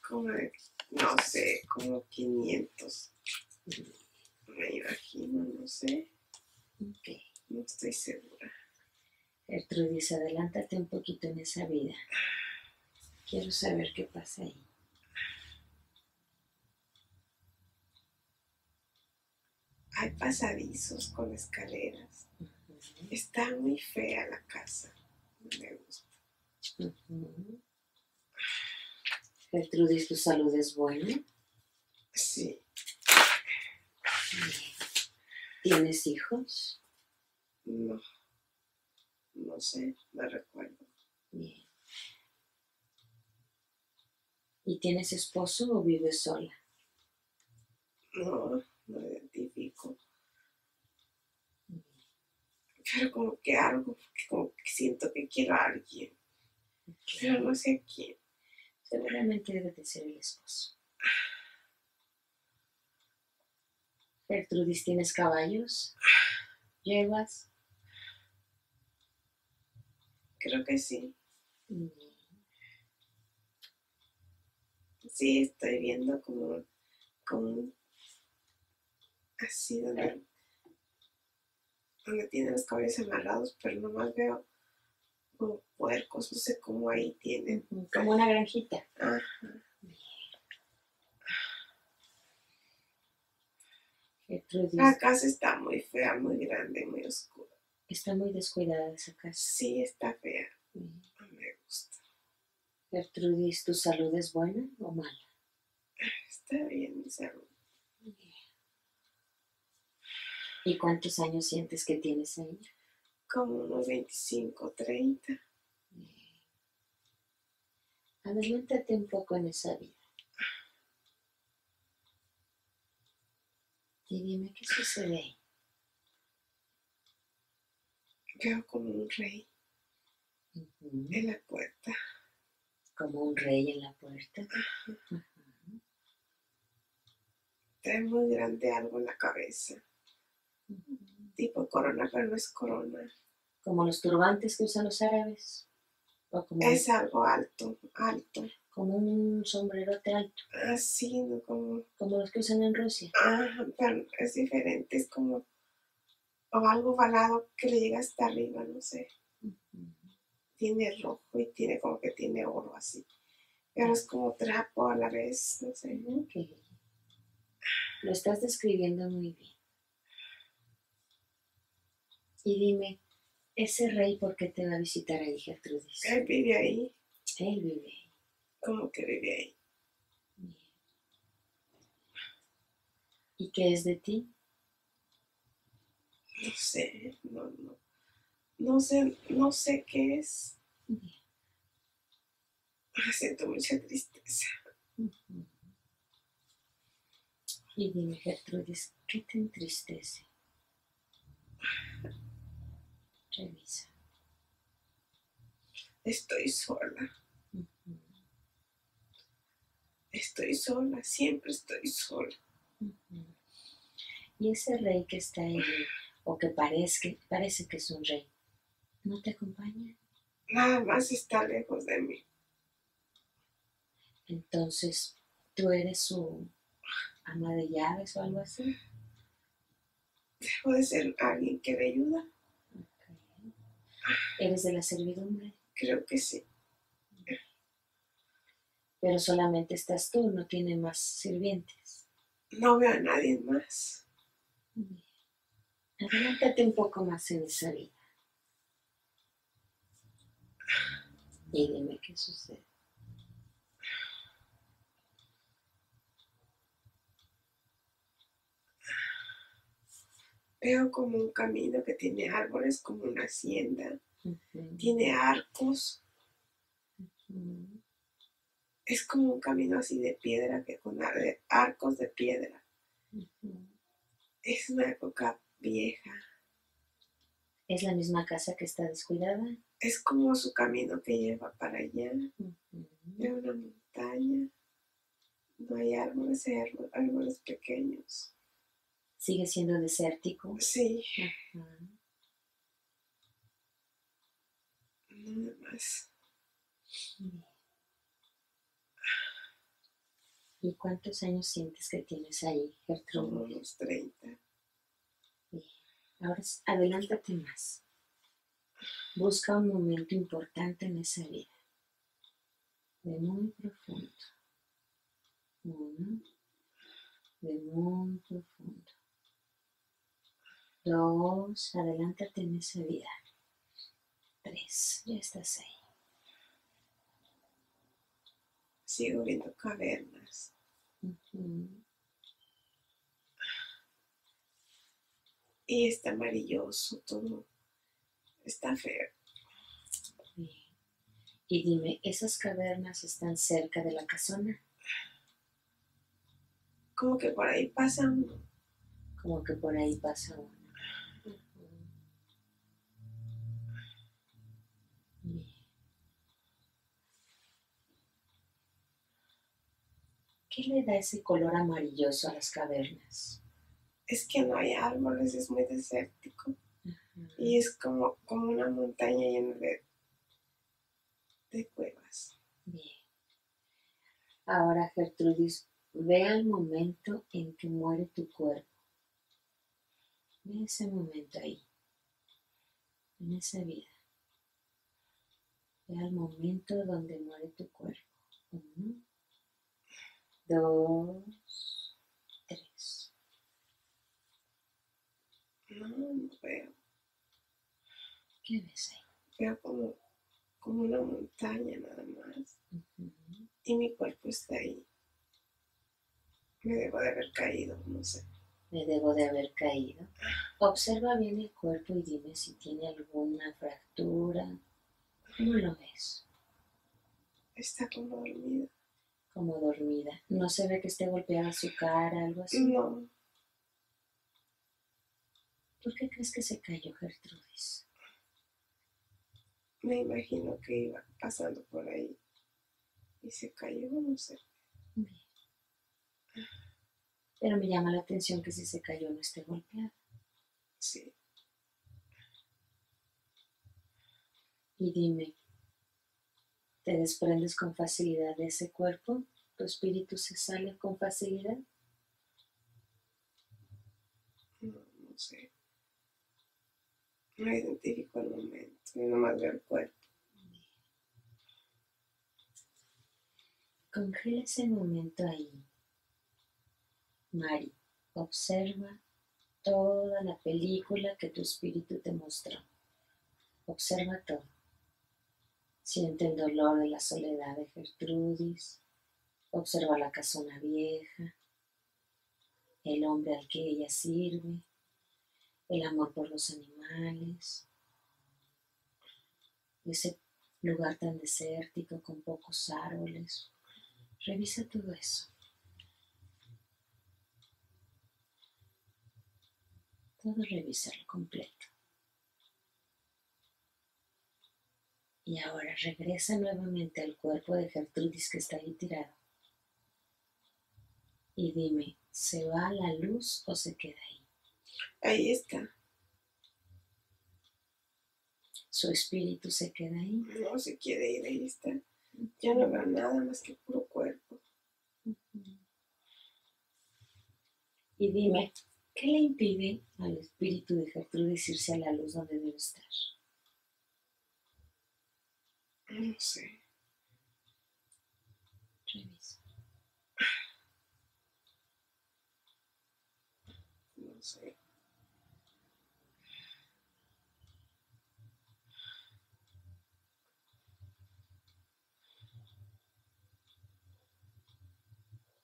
Como de, no sé, como 500. Me imagino, no sé. Ok. No estoy segura. Gertrudis, adelántate un poquito en esa vida. Quiero saber qué pasa ahí. Hay pasadizos con escaleras. Está muy fea la casa. Me gusta. ujú. Gertrudis, ¿tu salud es buena? Sí. ¿Tienes hijos? no. No sé, no recuerdo. Bien. ¿Y tienes esposo o vives sola? No, no identifico. Pero como que algo, como que siento que quiero a alguien. Pero no sé a quién. Seguramente debe de ser el esposo. Gertrudis, ¿tienes caballos? ¿Llevas? Creo que sí. Bien. Sí, estoy viendo como, como así donde, donde tienen los caballos amarrados, pero nomás veo como puercos, no sé cómo ahí tienen. Como una granjita. Ajá. La casa está muy fea, muy grande, muy oscura. Está muy descuidada esa casa. Sí, está fea. No me gusta. Gertrudis, ¿tu salud es buena o mala? Está bien mi salud. ¿Y cuántos años sientes que tienes ahí? Como unos 25, 30. Adelántate un poco en esa vida. Y dime qué sucede ahí. Veo como un rey en la puerta. Como un rey en la puerta. Ajá. Trae muy grande algo en la cabeza. Tipo corona, pero no es corona. Como los turbantes que usan los árabes. O como, Es algo alto, alto. como un sombrerote alto. Así, ¿no? Como... Como los que usan en Rusia. Ah, pero es diferente. Es como... O algo balado que le llega hasta arriba, no sé. Tiene rojo y tiene como que tiene oro así. Pero es como trapo a la vez, no sé. Lo estás describiendo muy bien. Y dime, ese rey, ¿por qué te va a visitar ahí, Gertrudis? Él vive ahí, Él vive ahí. como que vive ahí. Bien. ¿Y qué es de ti? No sé, no, no. No sé, no sé qué es. Bien. Siento mucha tristeza. Y dime, Gertrudis, ¿qué te entristece? Revisa. Estoy sola, estoy sola, siempre estoy sola. Y ese rey que está ahí, o que parece, parece que es un rey, ¿no te acompaña? Nada más está lejos de mí. Entonces, ¿tú eres su ama de llaves o algo así? Debo de ser alguien que le ayuda. ¿Eres de la servidumbre? Creo que sí. Pero solamente estás tú, no tiene más sirvientes. No veo a nadie más. Adelántate un poco más en esa vida. Y dime qué sucede. Veo como un camino que tiene árboles, como una hacienda. Tiene arcos. Es como un camino así de piedra, que con ar- arcos de piedra. Es una época vieja. ¿Es la misma casa que está descuidada? Es como su camino que lleva para allá. Veo una montaña. No hay árboles, hay árboles, árboles pequeños. ¿Sigue siendo desértico? Sí, Ajá. nada más. Bien. ¿Y cuántos años sientes que tienes ahí, Gertrude? unos 30. Ahora adelántate más. Busca un momento importante en esa vida. De muy profundo. Uno. De muy profundo. Dos. Adelántate en esa vida. Tres. Ya estás ahí. Sigo viendo cavernas. Y está amarilloso todo. Está feo. Bien. Y dime, ¿esas cavernas están cerca de la casona? Como que por ahí pasa uno. Como que por ahí pasa uno. Bien. ¿Qué le da ese color amarilloso a las cavernas? Es que no hay árboles, es muy desértico. Y es como, como una montaña llena de, de cuevas. Bien. Ahora, Gertrudis, ve al momento en que muere tu cuerpo. Ve ese momento ahí, en esa vida. Ve al momento donde muere tu cuerpo. Dos, tres. No, no veo. ¿Qué ves ahí? Veo como, como una montaña nada más. Y mi cuerpo está ahí. Me debo de haber caído, no sé. Me debo de haber caído. Observa bien el cuerpo y dime si tiene alguna fractura. ¿Cómo lo ves? Está como dormida. Como dormida. No se ve que esté golpeada su cara, algo así. No, ¿Por qué crees que se cayó Gertrudis? me imagino que iba pasando por ahí. Y se cayó, no sé. Bien. Pero me llama la atención que si se cayó no esté golpeada. Sí. Y dime, ¿te desprendes con facilidad de ese cuerpo? ¿Tu espíritu se sale con facilidad? No, no sé. No identifico el momento. Yo nomás veo el cuerpo. Congela ese momento ahí. Mari, observa toda la película que tu espíritu te mostró. Observa todo. Siente el dolor de la soledad de Gertrudis. Observa la casona vieja, el hombre al que ella sirve, el amor por los animales, ese lugar tan desértico con pocos árboles. Revisa todo eso. Todo revisarlo completo. Y ahora regresa nuevamente al cuerpo de Gertrudis que está ahí tirado. Y dime, ¿se va a la luz o se queda ahí? Ahí está. Su espíritu se queda ahí. No se quiere ir, ahí está. Ya no veo nada más que puro cuerpo. Y dime, ¿qué le impide al espíritu de Gertrudis irse a la luz donde debe estar? No sé. No sé.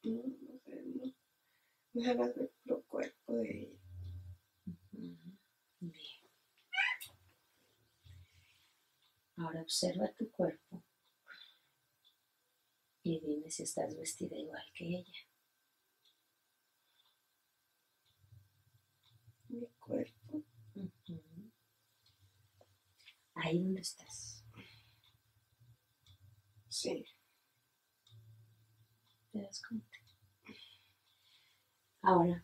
No, no sé, no. Nada más veo puro cuerpo de ella. Bien. Ahora observa tu cuerpo y dime si estás vestida igual que ella. Mi cuerpo. Ahí donde estás. Sí. ¿Te das cuenta? Ahora,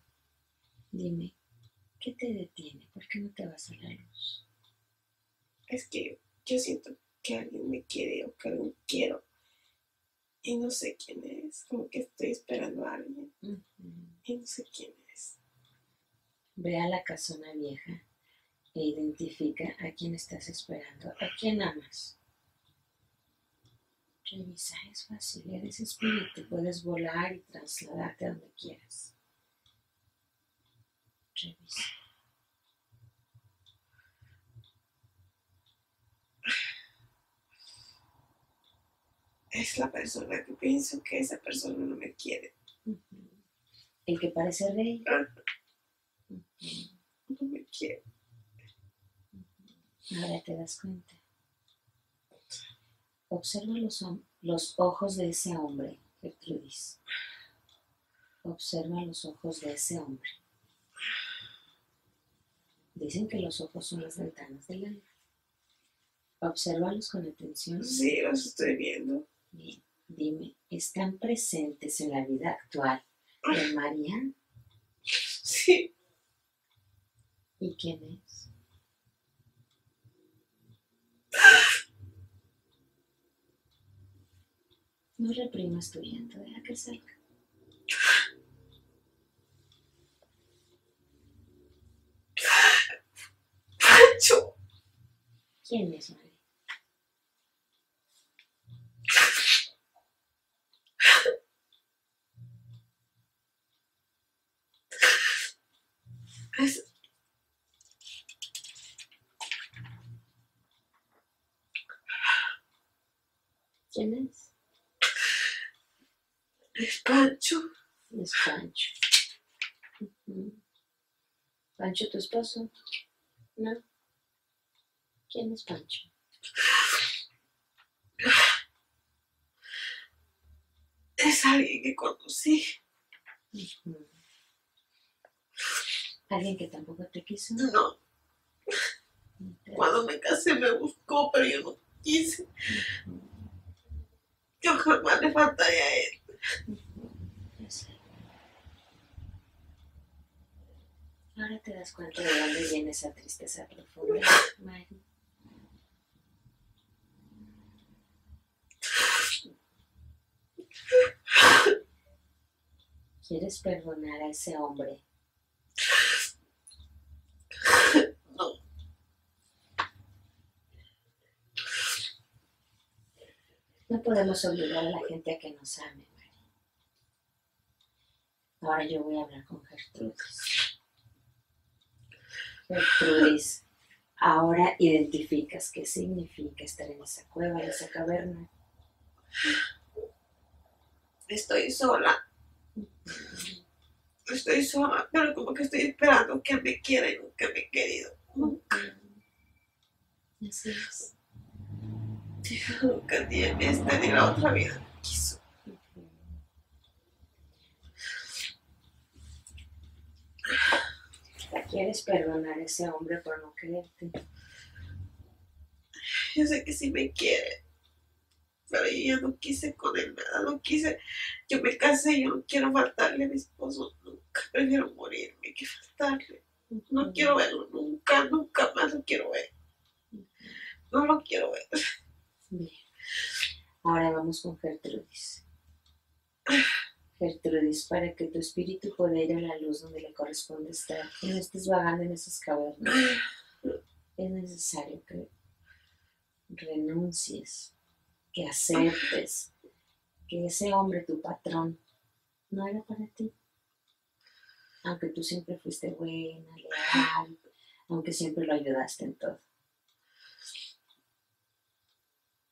dime, ¿qué te detiene? ¿Por qué no te vas a la luz? Es que yo siento que alguien me quiere o que alguien quiero. Y no sé quién es. Como que estoy esperando a alguien. Y no sé quién es. Ve a la casona vieja e identifica a quién estás esperando, a quién amas. Revisa, es fácil, eres espíritu, puedes volar y trasladarte a donde quieras. Revisa. Es la persona que pienso que esa persona no me quiere. El que parece rey. Ah. No me quiere. Ahora te das cuenta. Observa los, los ojos de ese hombre, Gertrudis. Observa los ojos de ese hombre. Dicen que los ojos son las ventanas del alma. Obsérvalos con atención. Sí, los estoy viendo. Bien, dime, ¿están presentes en la vida actual de María? Sí. ¿Y quién es? No reprimas tu llanto, deja que salga. ¿Quién es María? Es, ¿Quién es? Es Pancho. Es Pancho. ¿Pancho tu esposo? No. ¿Quién es Pancho? Es alguien que conocí. ¿Alguien que tampoco te quiso? No, Pero- cuando me casé me buscó, pero yo no quise. Yo jamás le faltaría a él. Ya sé. Ahora te das cuenta de dónde viene esa tristeza profunda, Mari. [LAUGHS] ¿Quieres perdonar a ese hombre? No, No podemos obligar a la gente a que nos ame, Mari. Ahora yo voy a hablar con Gertrudis. Gertrudis, ahora identificas qué significa estar en esa cueva, en esa caverna. estoy sola. Estoy sola, pero como que estoy esperando que me quiera y nunca me he querido. Nunca, Así es. Nunca ni en esta ni la otra vida me quiso. ¿Quieres perdonar a ese hombre por no quererte? Yo sé que sí me quiere, pero yo ya no quise con él nada, no quise. Yo me casé, yo no quiero faltarle a mi esposo nunca. Prefiero morirme que faltarle. No quiero verlo nunca, nunca más lo quiero ver. No lo quiero ver. Bien. Ahora vamos con Gertrudis. Gertrudis, para que tu espíritu pueda ir a la luz donde le corresponde estar y no estés vagando en esas cavernas, es necesario que renuncies, que aceptes que ese hombre, tu patrón, no era para ti. Aunque tú siempre fuiste buena, leal, aunque siempre lo ayudaste en todo.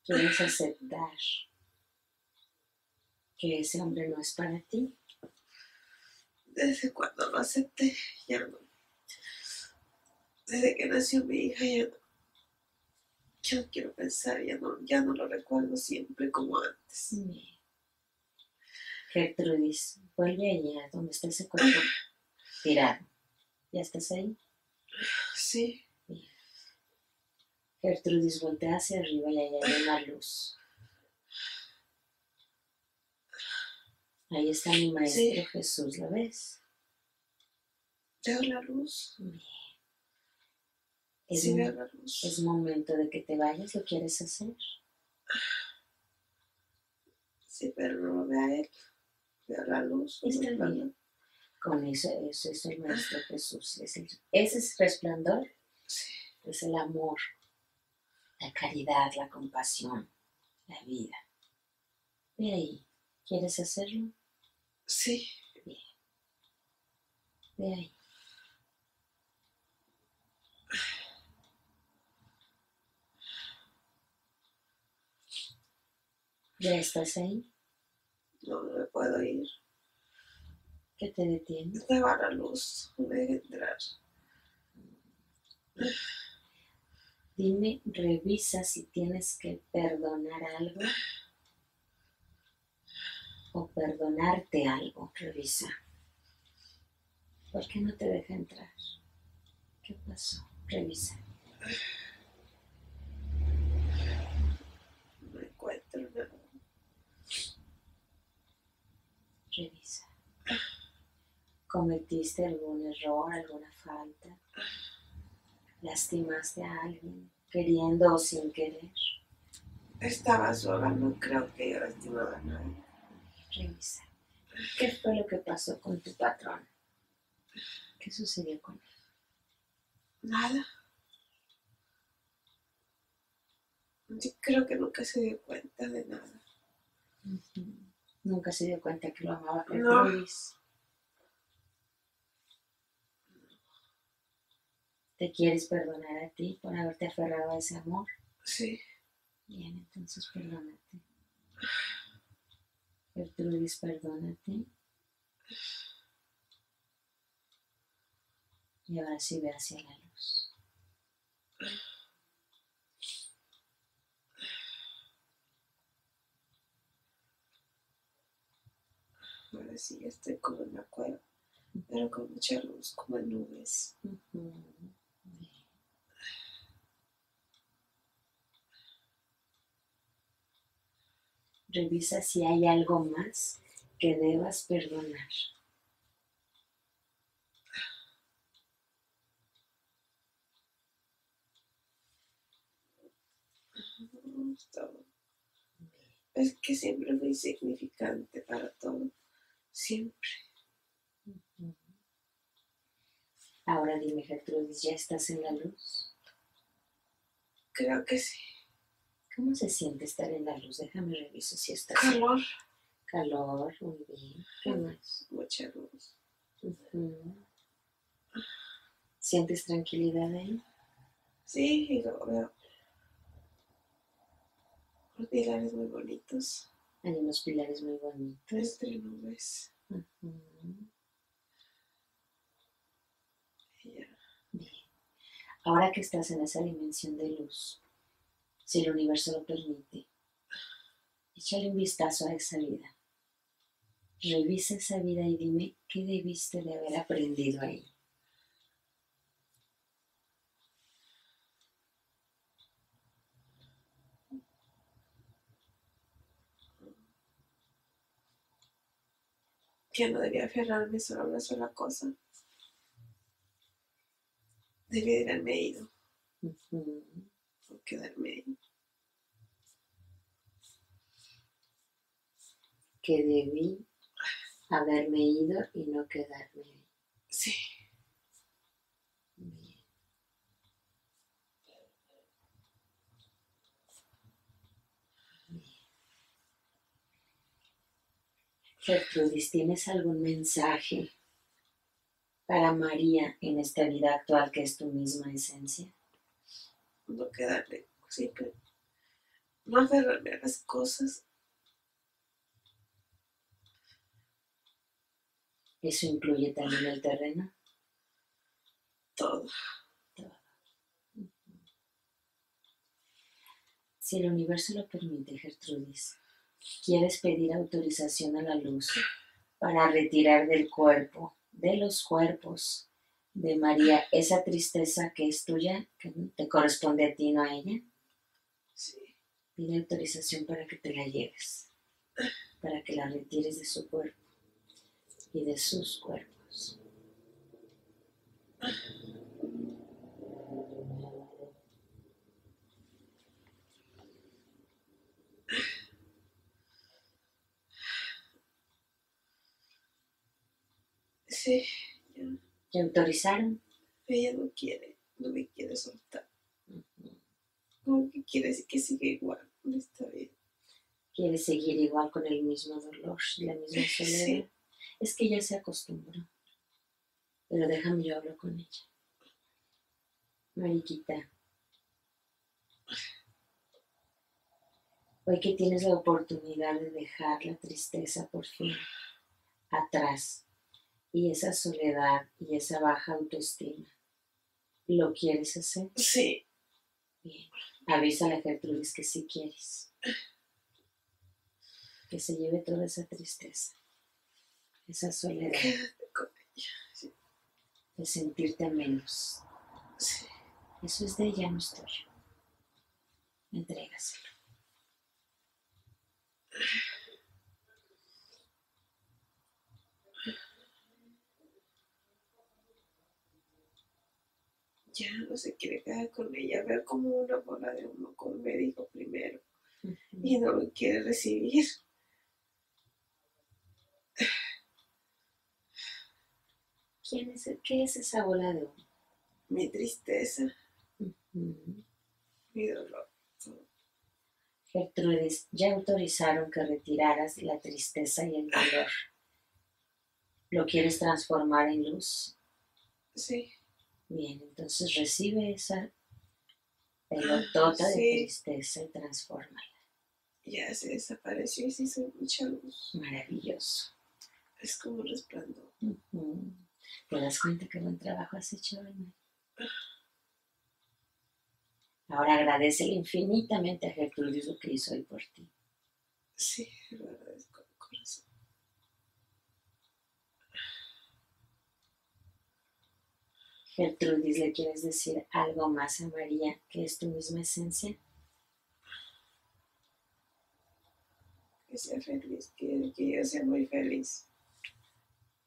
Quieres aceptar que ese hombre no es para ti. Desde cuando lo acepté, ya no. Desde que nació mi hija, ya no. Ya no quiero pensar, ya no, ya no lo recuerdo siempre como antes. Bien. Gertrudis, vuelve allá donde está ese cuerpo [CLEARS THROAT] tirado. ¿Ya estás ahí? Sí, Gertrudis, voltea hacia arriba y allá hay una luz. Ahí está mi maestro Sí. Jesús, ¿lo ves? veo la luz. Bien. Es, Sí, mo- veo la luz. es momento de que te vayas, ¿lo quieres hacer? Sí, pero no veo a él. Veo la luz. Está bien. Con eso, eso es el maestro Jesús. Es el- ese es resplandor, Sí, es el amor, la caridad, la compasión, la vida. Ve ahí, ¿quieres hacerlo? sí, Ve ahí. ¿Ya estás ahí? no, no me puedo ir. ¿Qué te detiene? Me va la luz, no me deja entrar. Dime, revisa si tienes que perdonar algo o perdonarte algo. Revisa. ¿Por qué no te deja entrar? ¿Qué pasó? Revisa. No encuentro nada. Revisa. ¿Cometiste algún error, alguna falta? ¿Lastimaste a alguien, queriendo o sin querer? Estaba sola, no creo que haya lastimado a nadie. Revisa. ¿Qué fue lo que pasó con tu patrón? ¿Qué sucedió con él? Nada. Yo creo que nunca se dio cuenta de nada. Nunca se dio cuenta que lo amaba No. Gertrudis. ¿Te quieres perdonar a ti por haberte aferrado a ese amor? Sí, Bien, entonces perdónate. Gertrudis, perdónate. Y ahora sí ve hacia la luz. Ahora sí, estoy como en la cueva, pero con mucha luz, como en nubes. Bien. Revisa si hay algo más que debas perdonar. Es que siempre fui significante para todo. Siempre. Ahora dime, Gertrudis, ¿ya estás en la luz? Creo que sí. ¿Cómo se siente estar en la luz? Déjame reviso si estás en Calor. calor. Muy bien. ¿Qué más? Mucha luz. ¿Sientes tranquilidad ahí? Sí, y luego veo los pilares muy bonitos. Hay unos pilares muy bonitos. Entre nubes. Bien. Ahora que estás en esa dimensión de luz, si el universo lo permite, échale un vistazo a esa vida. Revisa esa vida y dime qué debiste de haber aprendido ahí. Que no debía aferrarme solo a una sola cosa. Debía de haberme ido. Quedarme ahí. Que debí haberme ido y no quedarme ahí. Sí. Bien. Bien. Gertrudis, ¿tienes algún mensaje para María en esta vida actual que es tu misma esencia? No quedarme siempre. No aferrarme a las cosas. ¿Eso incluye también el terreno? Todo. Si el universo lo permite, Gertrudis, ¿quieres pedir autorización a la luz para retirar del cuerpo, de los cuerpos de María, esa tristeza que es tuya, que te corresponde a ti, no a ella? Sí. Pide autorización para que te la lleves, para que la retires de su cuerpo y de sus cuerpos. Sí. ¿Te autorizaron? Ella no quiere. No me quiere soltar. Como que quiere decir que sigue igual. No está bien. ¿Quieres seguir igual con el mismo dolor y la misma [LAUGHS] Sí. soledad? Es que ya se acostumbró. Pero déjame yo hablo con ella. Mariquita. Hoy que tienes la oportunidad de dejar la tristeza por fin atrás y esa soledad y esa baja autoestima, ¿lo quieres hacer? Sí. Bien. Avísale a Gertrudis que sí quieres. Que se lleve toda esa tristeza, esa soledad, de sentirte menos. Sí. Eso es de ella, no es tuyo. Entrégaselo. No se quiere quedar con ella. Veo como una bola de humo, como me dijo primero. Y no me quiere recibir. ¿Quién es, ¿Qué es esa bola de humo? Mi tristeza, mi dolor. Gertrudis, ya autorizaron que retiraras la tristeza y el dolor. ¿Lo quieres transformar en luz? Sí. Bien, entonces recibe esa pelotota de tristeza y transfórmala. ya se desapareció y se hizo mucha luz. Maravilloso. Es como un resplandor. ¿Te das cuenta qué buen trabajo has hecho Mari? Ahora agradecele infinitamente a Gertrudis lo que hizo hoy por ti. Sí, lo agradezco de corazón. Gertrudis, ¿le quieres decir algo más a María que es tu misma esencia? Que sea feliz, que, que yo sea muy feliz.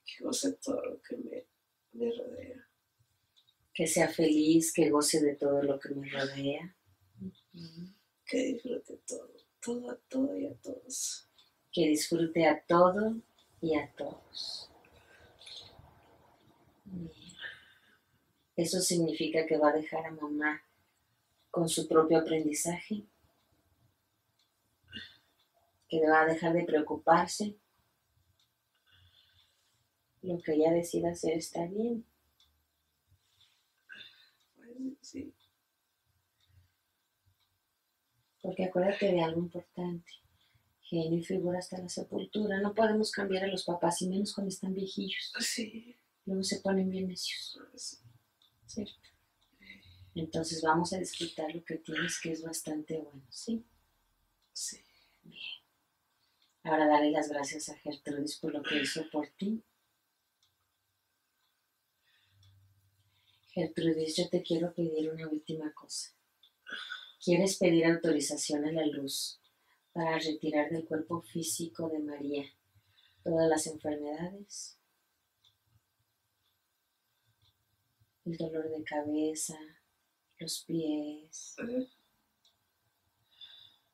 Que goce todo lo que me, me rodea. Que sea feliz, que goce de todo lo que me rodea. Que disfrute todo, todo a todo y a todos. Que disfrute a todo y a todos. Bien. Eso significa que va a dejar a mamá con su propio aprendizaje, que va a dejar de preocuparse. Lo que ella decida hacer está bien. Sí, Porque acuérdate de algo importante. Genio y figura hasta la sepultura. No podemos cambiar a los papás, y menos cuando están viejillos. sí, Luego se ponen bien necios, sí. ¿Cierto? Entonces vamos a disfrutar lo que tienes, que es bastante bueno, ¿sí? sí. Bien. Ahora dale las gracias a Gertrudis por lo que hizo por ti. Gertrudis, yo te quiero pedir una última cosa. ¿Quieres pedir autorización a la luz para retirar del cuerpo físico de María todas las enfermedades? El dolor de cabeza, los pies.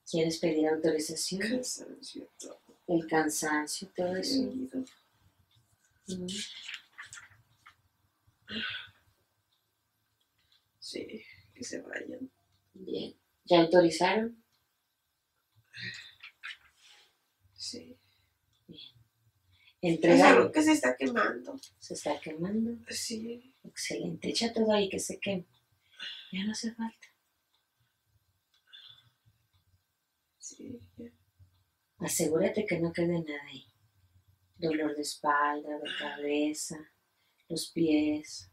¿Quieres pedir autorización? Cansancio, todo. El cansancio, todo eso. Mm. Sí, que se vayan. Bien. ¿Ya autorizaron? Sí. Es algo que se está quemando. Se está quemando. Sí, Excelente. Echa todo ahí que se queme. Ya no hace falta. sí, ya. Asegúrate que no quede nada ahí. Dolor de espalda, de cabeza, los pies.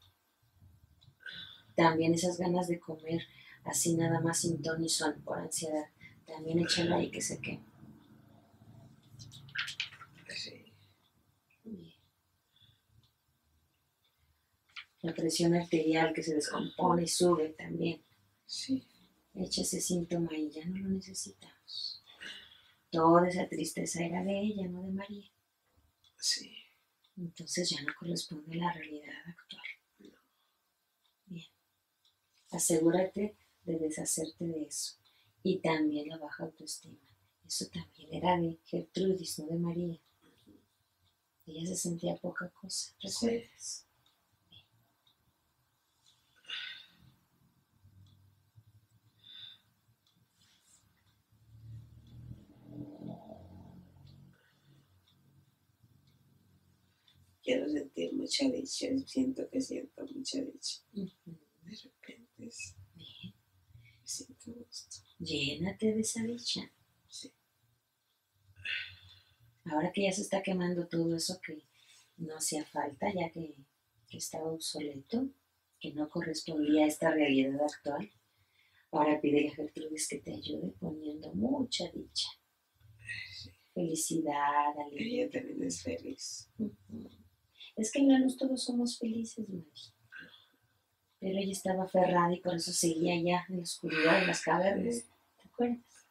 También esas ganas de comer así nada más sin ton y son por ansiedad. También échalo ahí que se queme. Sí, Bien. La presión arterial que se descompone y sube también. sí, Echa ese síntoma y ya no lo necesitamos. Toda esa tristeza era de ella, no de María. sí. Entonces ya no corresponde a la realidad actual. Bien. Asegúrate de deshacerte de eso. Y también la baja autoestima. Eso también era de Gertrudis, no de María. Ella se sentía poca cosa, ¿recuerdas? Quiero sentir mucha dicha. Siento que siento mucha dicha. De repente es- Bien. siento gusto. Llénate de esa dicha. Sí, Ahora que ya se está quemando todo eso que no hacía falta, ya que, que estaba obsoleto, que no correspondía a esta realidad actual, ahora pídele a Gertrudis que te ayude poniendo mucha dicha, sí. felicidad, alegría. Ella también es feliz. Ujú. Es que en la luz todos somos felices, Mari. Pero ella estaba aferrada y por eso seguía allá en la oscuridad, en las cavernas. ¿Te acuerdas?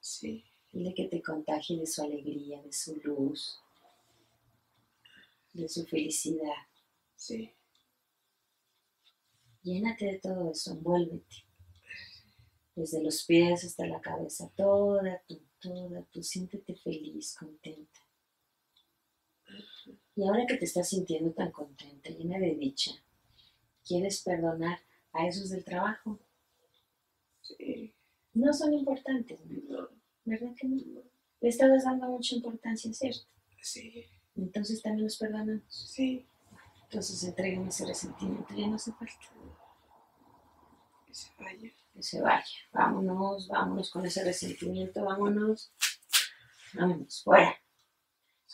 Sí, Dile que te contagie de su alegría, de su luz, de su felicidad. sí, Llénate de todo eso, envuélvete. Desde los pies hasta la cabeza, toda tú, toda tú, siéntete feliz, contenta. Y ahora que te estás sintiendo tan contenta, llena de dicha, ¿quieres perdonar a esos del trabajo? sí. No son importantes, ¿verdad que no? Le estabas dando mucha importancia, ¿cierto? Sí, Entonces también los perdonamos. sí. Entonces entreguen ese resentimiento, ya no hace falta. Que se vaya. Que se vaya. Vámonos, vámonos con ese resentimiento, vámonos. Vámonos, fuera.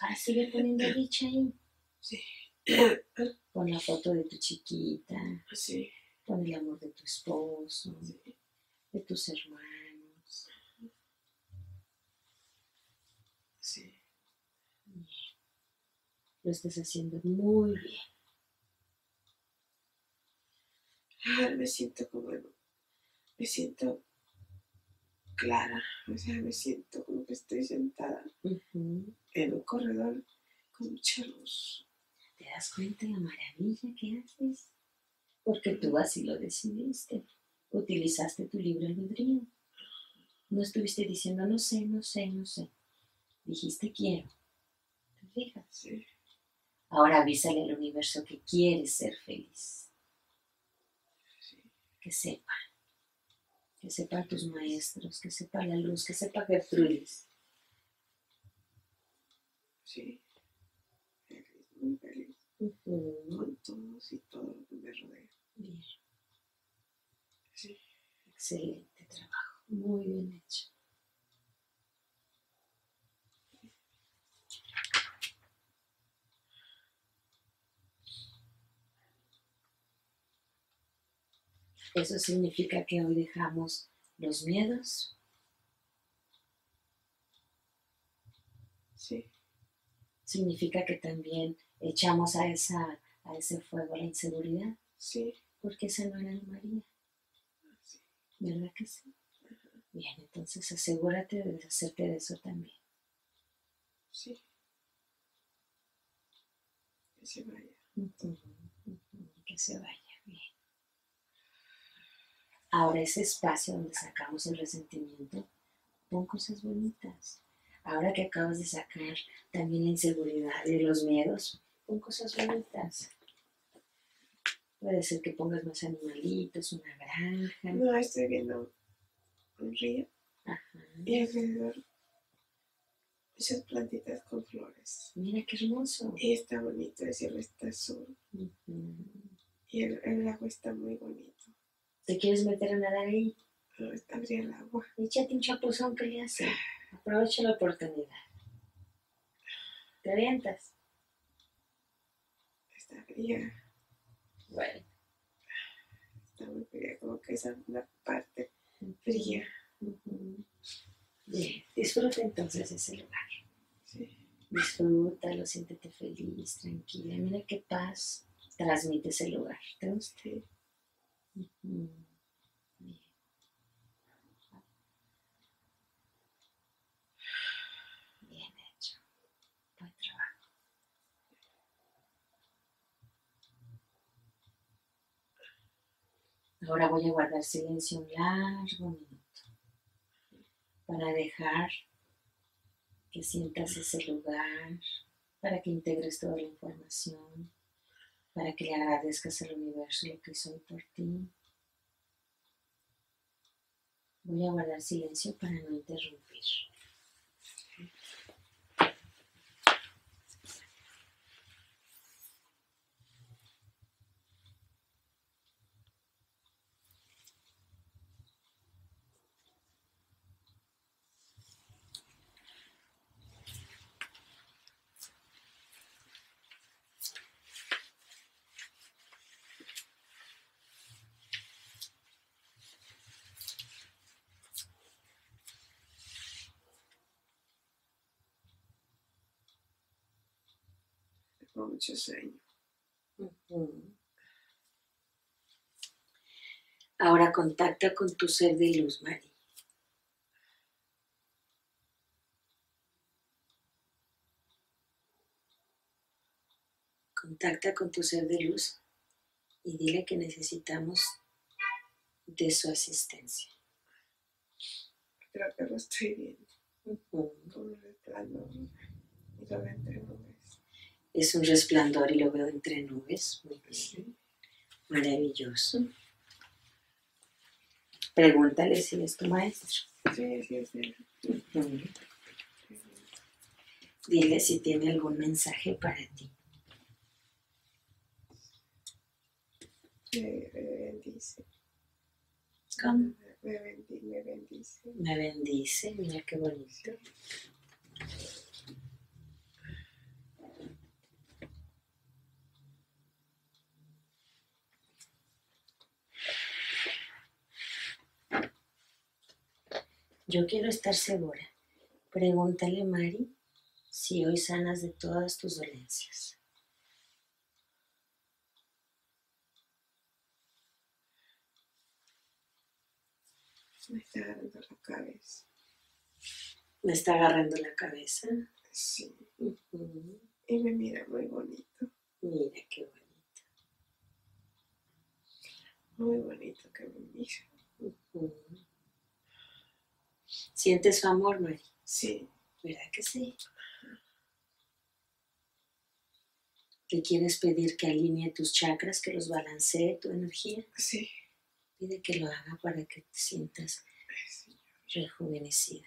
Ahora sigue poniendo dicha ahí. Sí. [COUGHS] Pon la foto de tu chiquita, Sí. pon el amor de tu esposo, Sí. de tus hermanos. Sí. Lo estás haciendo muy bien. Ah, me siento como, me siento clara, o sea, me siento como que estoy sentada en un corredor con mucha luz. ¿Te das cuenta de la maravilla que haces? Porque tú así lo decidiste. Utilizaste tu libre albedrío. No estuviste diciendo no sé, no sé, no sé. Dijiste quiero. ¿Te fijas? Sí, Ahora avísale al universo que quieres ser feliz. sí, Que sepa. Que sepan tus maestros, que sepa la luz, que sepa Gertrudis. sí. Feliz, muy feliz con todos y todo lo que me rodea. Bien, Sí, excelente trabajo. Muy bien hecho. Eso significa que hoy dejamos los miedos, sí, significa que también echamos a, esa, a ese fuego la inseguridad, sí, porque esa no era la María, sí. ¿verdad que sí? Bien, entonces asegúrate de deshacerte de eso también. Sí. Que se vaya. Que se vaya, bien. Ahora ese espacio donde sacamos el resentimiento, pon cosas bonitas. Ahora que acabas de sacar también la inseguridad y los miedos, pon cosas bonitas. Puede ser que pongas más animalitos, una granja. No, estoy viendo un río Ajá. y alrededor muchas plantitas con flores. Mira qué hermoso. Y está bonito, el cielo está azul y el, el agua está muy bonito. ¿Te quieres meter a nadar ahí? No, está fría el agua. Échate un chapuzón que le hace. Aprovecha la oportunidad. ¿Te avientas? Está fría, Bueno. está muy fría, como que esa es una parte fría. Bien, disfruta entonces ese lugar. Sí, Disfrútalo, siéntete feliz, tranquila. Mira qué paz transmite ese lugar. ¿Te gusta? sí. Bien. Bien hecho. Buen trabajo. Ahora voy a guardar silencio un largo minuto para dejar que sientas ese lugar, para que integres toda la información, para que le agradezcas al universo lo que hizo por ti. Voy a guardar silencio para no interrumpir. Tengo mucho sueño. Ahora contacta con tu ser de luz, Mari. Contacta con tu ser de luz y dile que necesitamos de su asistencia. Creo que lo estoy viendo, como un resplandor. Y lo veo entre nubes. Es un resplandor y lo veo entre nubes. Muy bien. Maravilloso. Pregúntale si es tu maestro. sí, sí, sí. Dile si tiene algún mensaje para ti. Me bendice. ¿Cómo? Me bendice. Me bendice, mira qué bonito. Yo quiero estar segura. Pregúntale, Mari, si hoy sanas de todas tus dolencias. Me está agarrando la cabeza. Me está agarrando la cabeza. Sí. Y me mira muy bonito. Mira qué bonito. Muy bonito que me mira. Ujú. ¿Sientes su amor, Mari? Sí. ¿Verdad que sí? ¿Le quieres pedir que alinee tus chakras, que los balancee tu energía? Sí. Pide que lo haga para que te sientas rejuvenecida.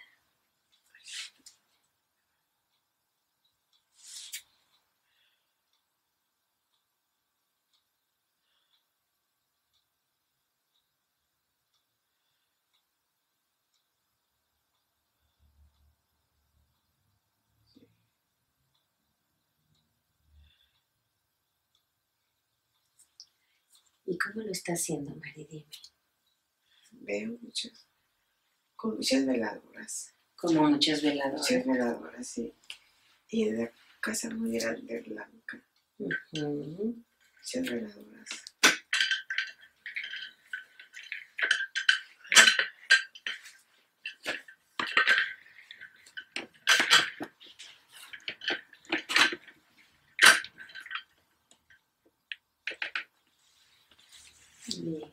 ¿Y cómo lo está haciendo, Mari? Dime. Veo muchas. Con muchas veladoras. Como muchas veladoras. Muchas veladoras, sí. Y en la casa muy grande, blanca. Ujú. Muchas veladoras. Bien.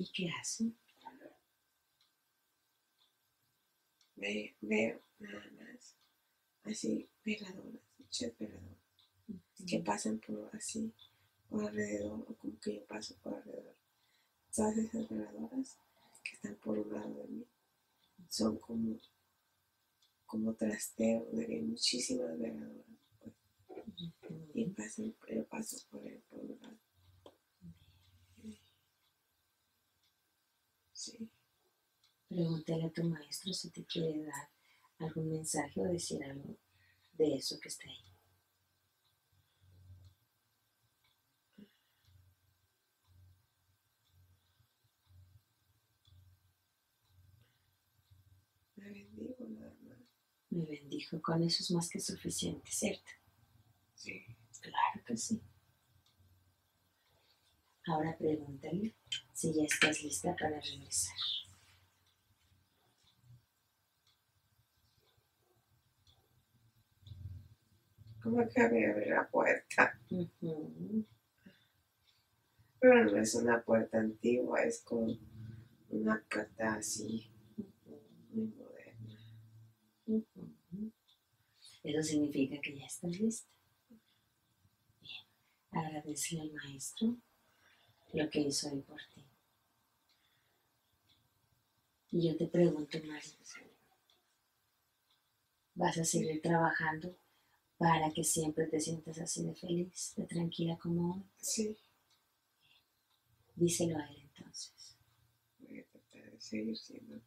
¿Y qué hace? Ve- veo nada más. Así, veladoras. Muchas veladoras. Que pasan por así, por alrededor. O como que yo paso por alrededor. Todas esas veladoras que están por un lado de mí. Son como, como trasteo de muchísimas veladoras. pues, y pasan, yo paso por él por un lado. Sí. Pregúntale a tu maestro si te quiere dar algún mensaje o decir algo de eso que está ahí. Me bendigo nada más. Me bendijo, con eso es más que suficiente, ¿cierto? Sí. Claro que sí. Ahora pregúntale si ya estás lista para regresar. Como que me abre la puerta. Pero no es una puerta antigua, es como una puerta así, muy moderna. Eso significa que ya estás lista. Bien, agradecele al maestro lo que hizo hoy por ti. Y yo te pregunto, Mari, ¿vas a seguir trabajando para que siempre te sientas así de feliz, de tranquila como hoy? Sí, Díselo a él entonces. voy a tratar de seguir siendo,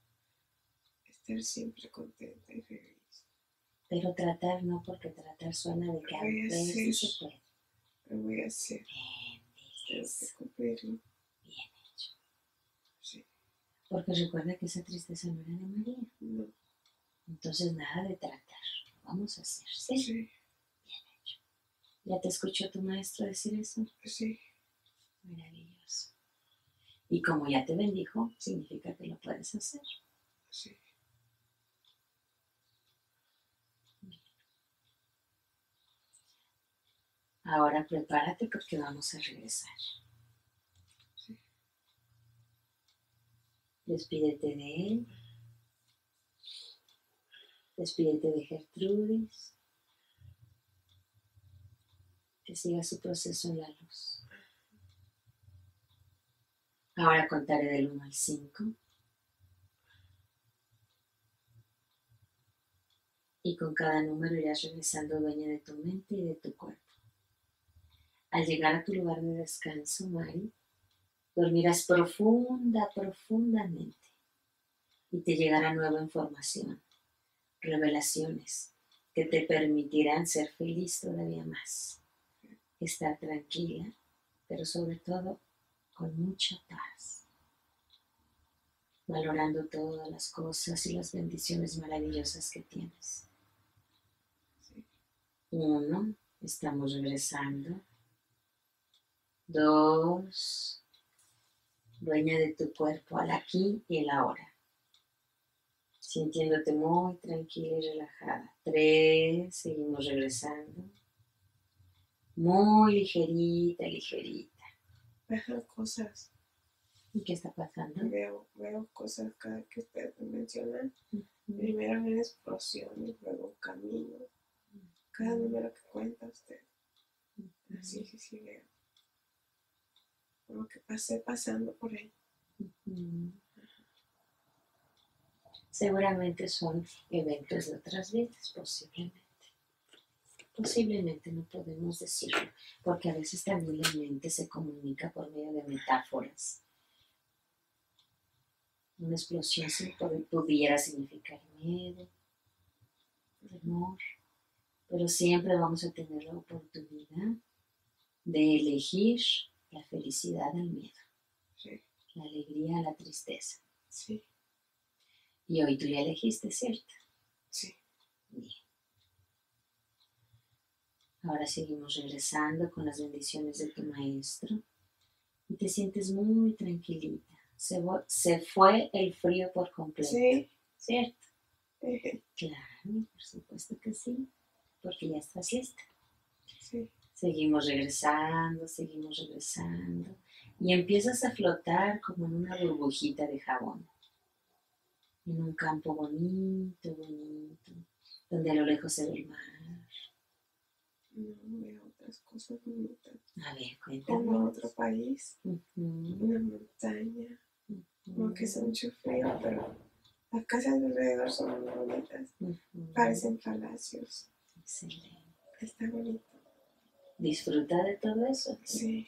estar siempre contenta y feliz. Pero tratar no, porque tratar suena de que a veces se puede. Lo voy a hacer, tengo que cumplirlo. Porque recuerda que esa tristeza no era de María. no, Entonces nada de tratar. Vamos a hacer, ¿sí? sí, Bien hecho. ¿Ya te escuchó tu maestro decir eso? sí, Maravilloso. Y como ya te bendijo, significa que lo puedes hacer. sí. Ahora prepárate porque vamos a regresar. Despídete de él. Despídete de Gertrudis. Que siga su proceso en la luz. Ahora contaré del 1 al 5. Y con cada número irás regresando dueña de tu mente y de tu cuerpo. Al llegar a tu lugar de descanso, Mari, dormirás profunda, profundamente y te llegará nueva información, revelaciones que te permitirán ser feliz todavía más, estar tranquila, pero sobre todo con mucha paz, valorando todas las cosas y las bendiciones maravillosas que tienes. Uno, estamos regresando. Dos, dueña de tu cuerpo al aquí y el ahora. Sintiéndote muy tranquila y relajada. Tres, seguimos regresando. Muy ligerita, ligerita. Pasan cosas. ¿Y qué está pasando? Veo, veo cosas cada que ustedes me mencionan. Primero ven explosiones, luego un camino. Cada número que cuenta usted. Así, sí, sí veo. Como que pasé pasando por. Ujú. Seguramente son eventos de otras vidas, posiblemente. Posiblemente no podemos decirlo, porque a veces también la mente se comunica por medio de metáforas. Una explosión pudiera significar miedo, temor, pero siempre vamos a tener la oportunidad de elegir la felicidad al miedo, Sí, la alegría a la tristeza. sí, Y hoy tú ya elegiste, ¿cierto? sí. Bien. Ahora seguimos regresando con las bendiciones de tu maestro y te sientes muy tranquilita. Se, se fue el frío por completo, Sí, ¿cierto? Claro, por supuesto que sí, porque ya estás lista. sí, Seguimos regresando, seguimos regresando y empiezas a flotar como en una burbujita de jabón, en un campo bonito, bonito, donde a lo lejos se ve el mar. no veo otras cosas bonitas. A ver, Como cuéntame. otro país, una montaña, como que hace ujú, mucho frío, pero las casas de alrededor son muy bonitas. Parecen palacios. Excelente. Está bonito. Disfruta de todo eso. Sí,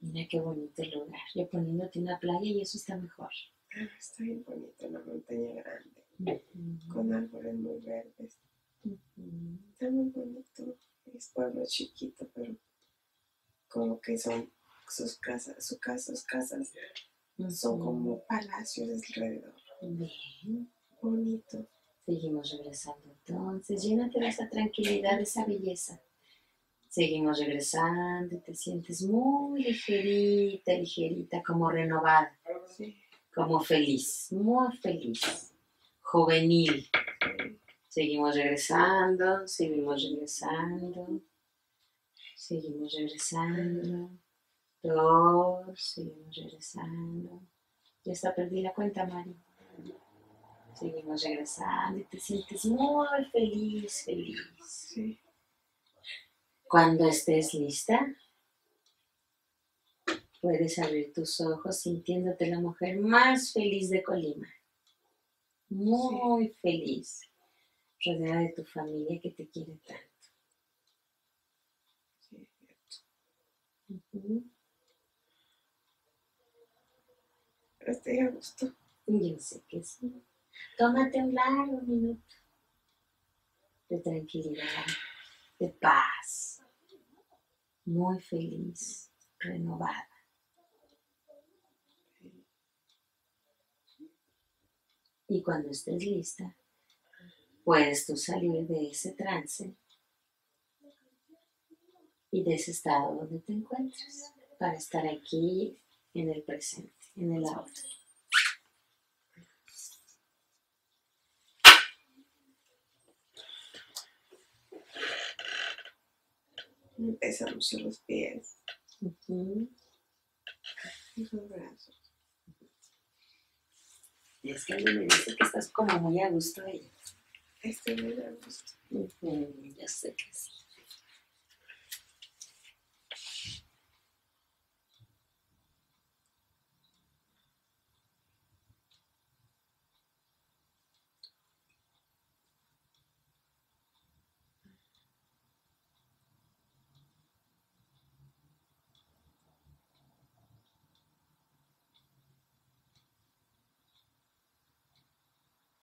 Mira qué bonito el lugar. Yo poniéndote una playa y eso está mejor. ah, está bien bonito, una montaña grande, con árboles muy verdes. Está muy bonito. Es pueblo chiquito, pero como que son sus casas, sus casas, sus casas son como palacios alrededor. Bien. Bonito. Seguimos regresando entonces. Llénate de esa tranquilidad, de esa belleza. Seguimos regresando y te sientes muy ligerita, ligerita, como renovada, Sí, como feliz, muy feliz, juvenil. Seguimos regresando, seguimos regresando, seguimos regresando. Dos, seguimos regresando. Ya está perdí la cuenta, Mari. Seguimos regresando y te sientes muy feliz, feliz. sí. Cuando estés lista, puedes abrir tus ojos sintiéndote la mujer más feliz de Colima. Muy feliz, rodeada de tu familia que te quiere tanto. sí. Ujú. Estoy a gusto. Yo sé que sí. Tómate un largo minuto de tranquilidad, de paz, muy feliz, renovada. Y cuando estés lista, puedes tú salir de ese trance y de ese estado donde te encuentras para estar aquí en el presente, en el ahora. Me los pies y los brazos. Y es que a mí me dice que estás como muy a gusto ahí. Estoy muy a gusto. Ujú, Ya sé que sí.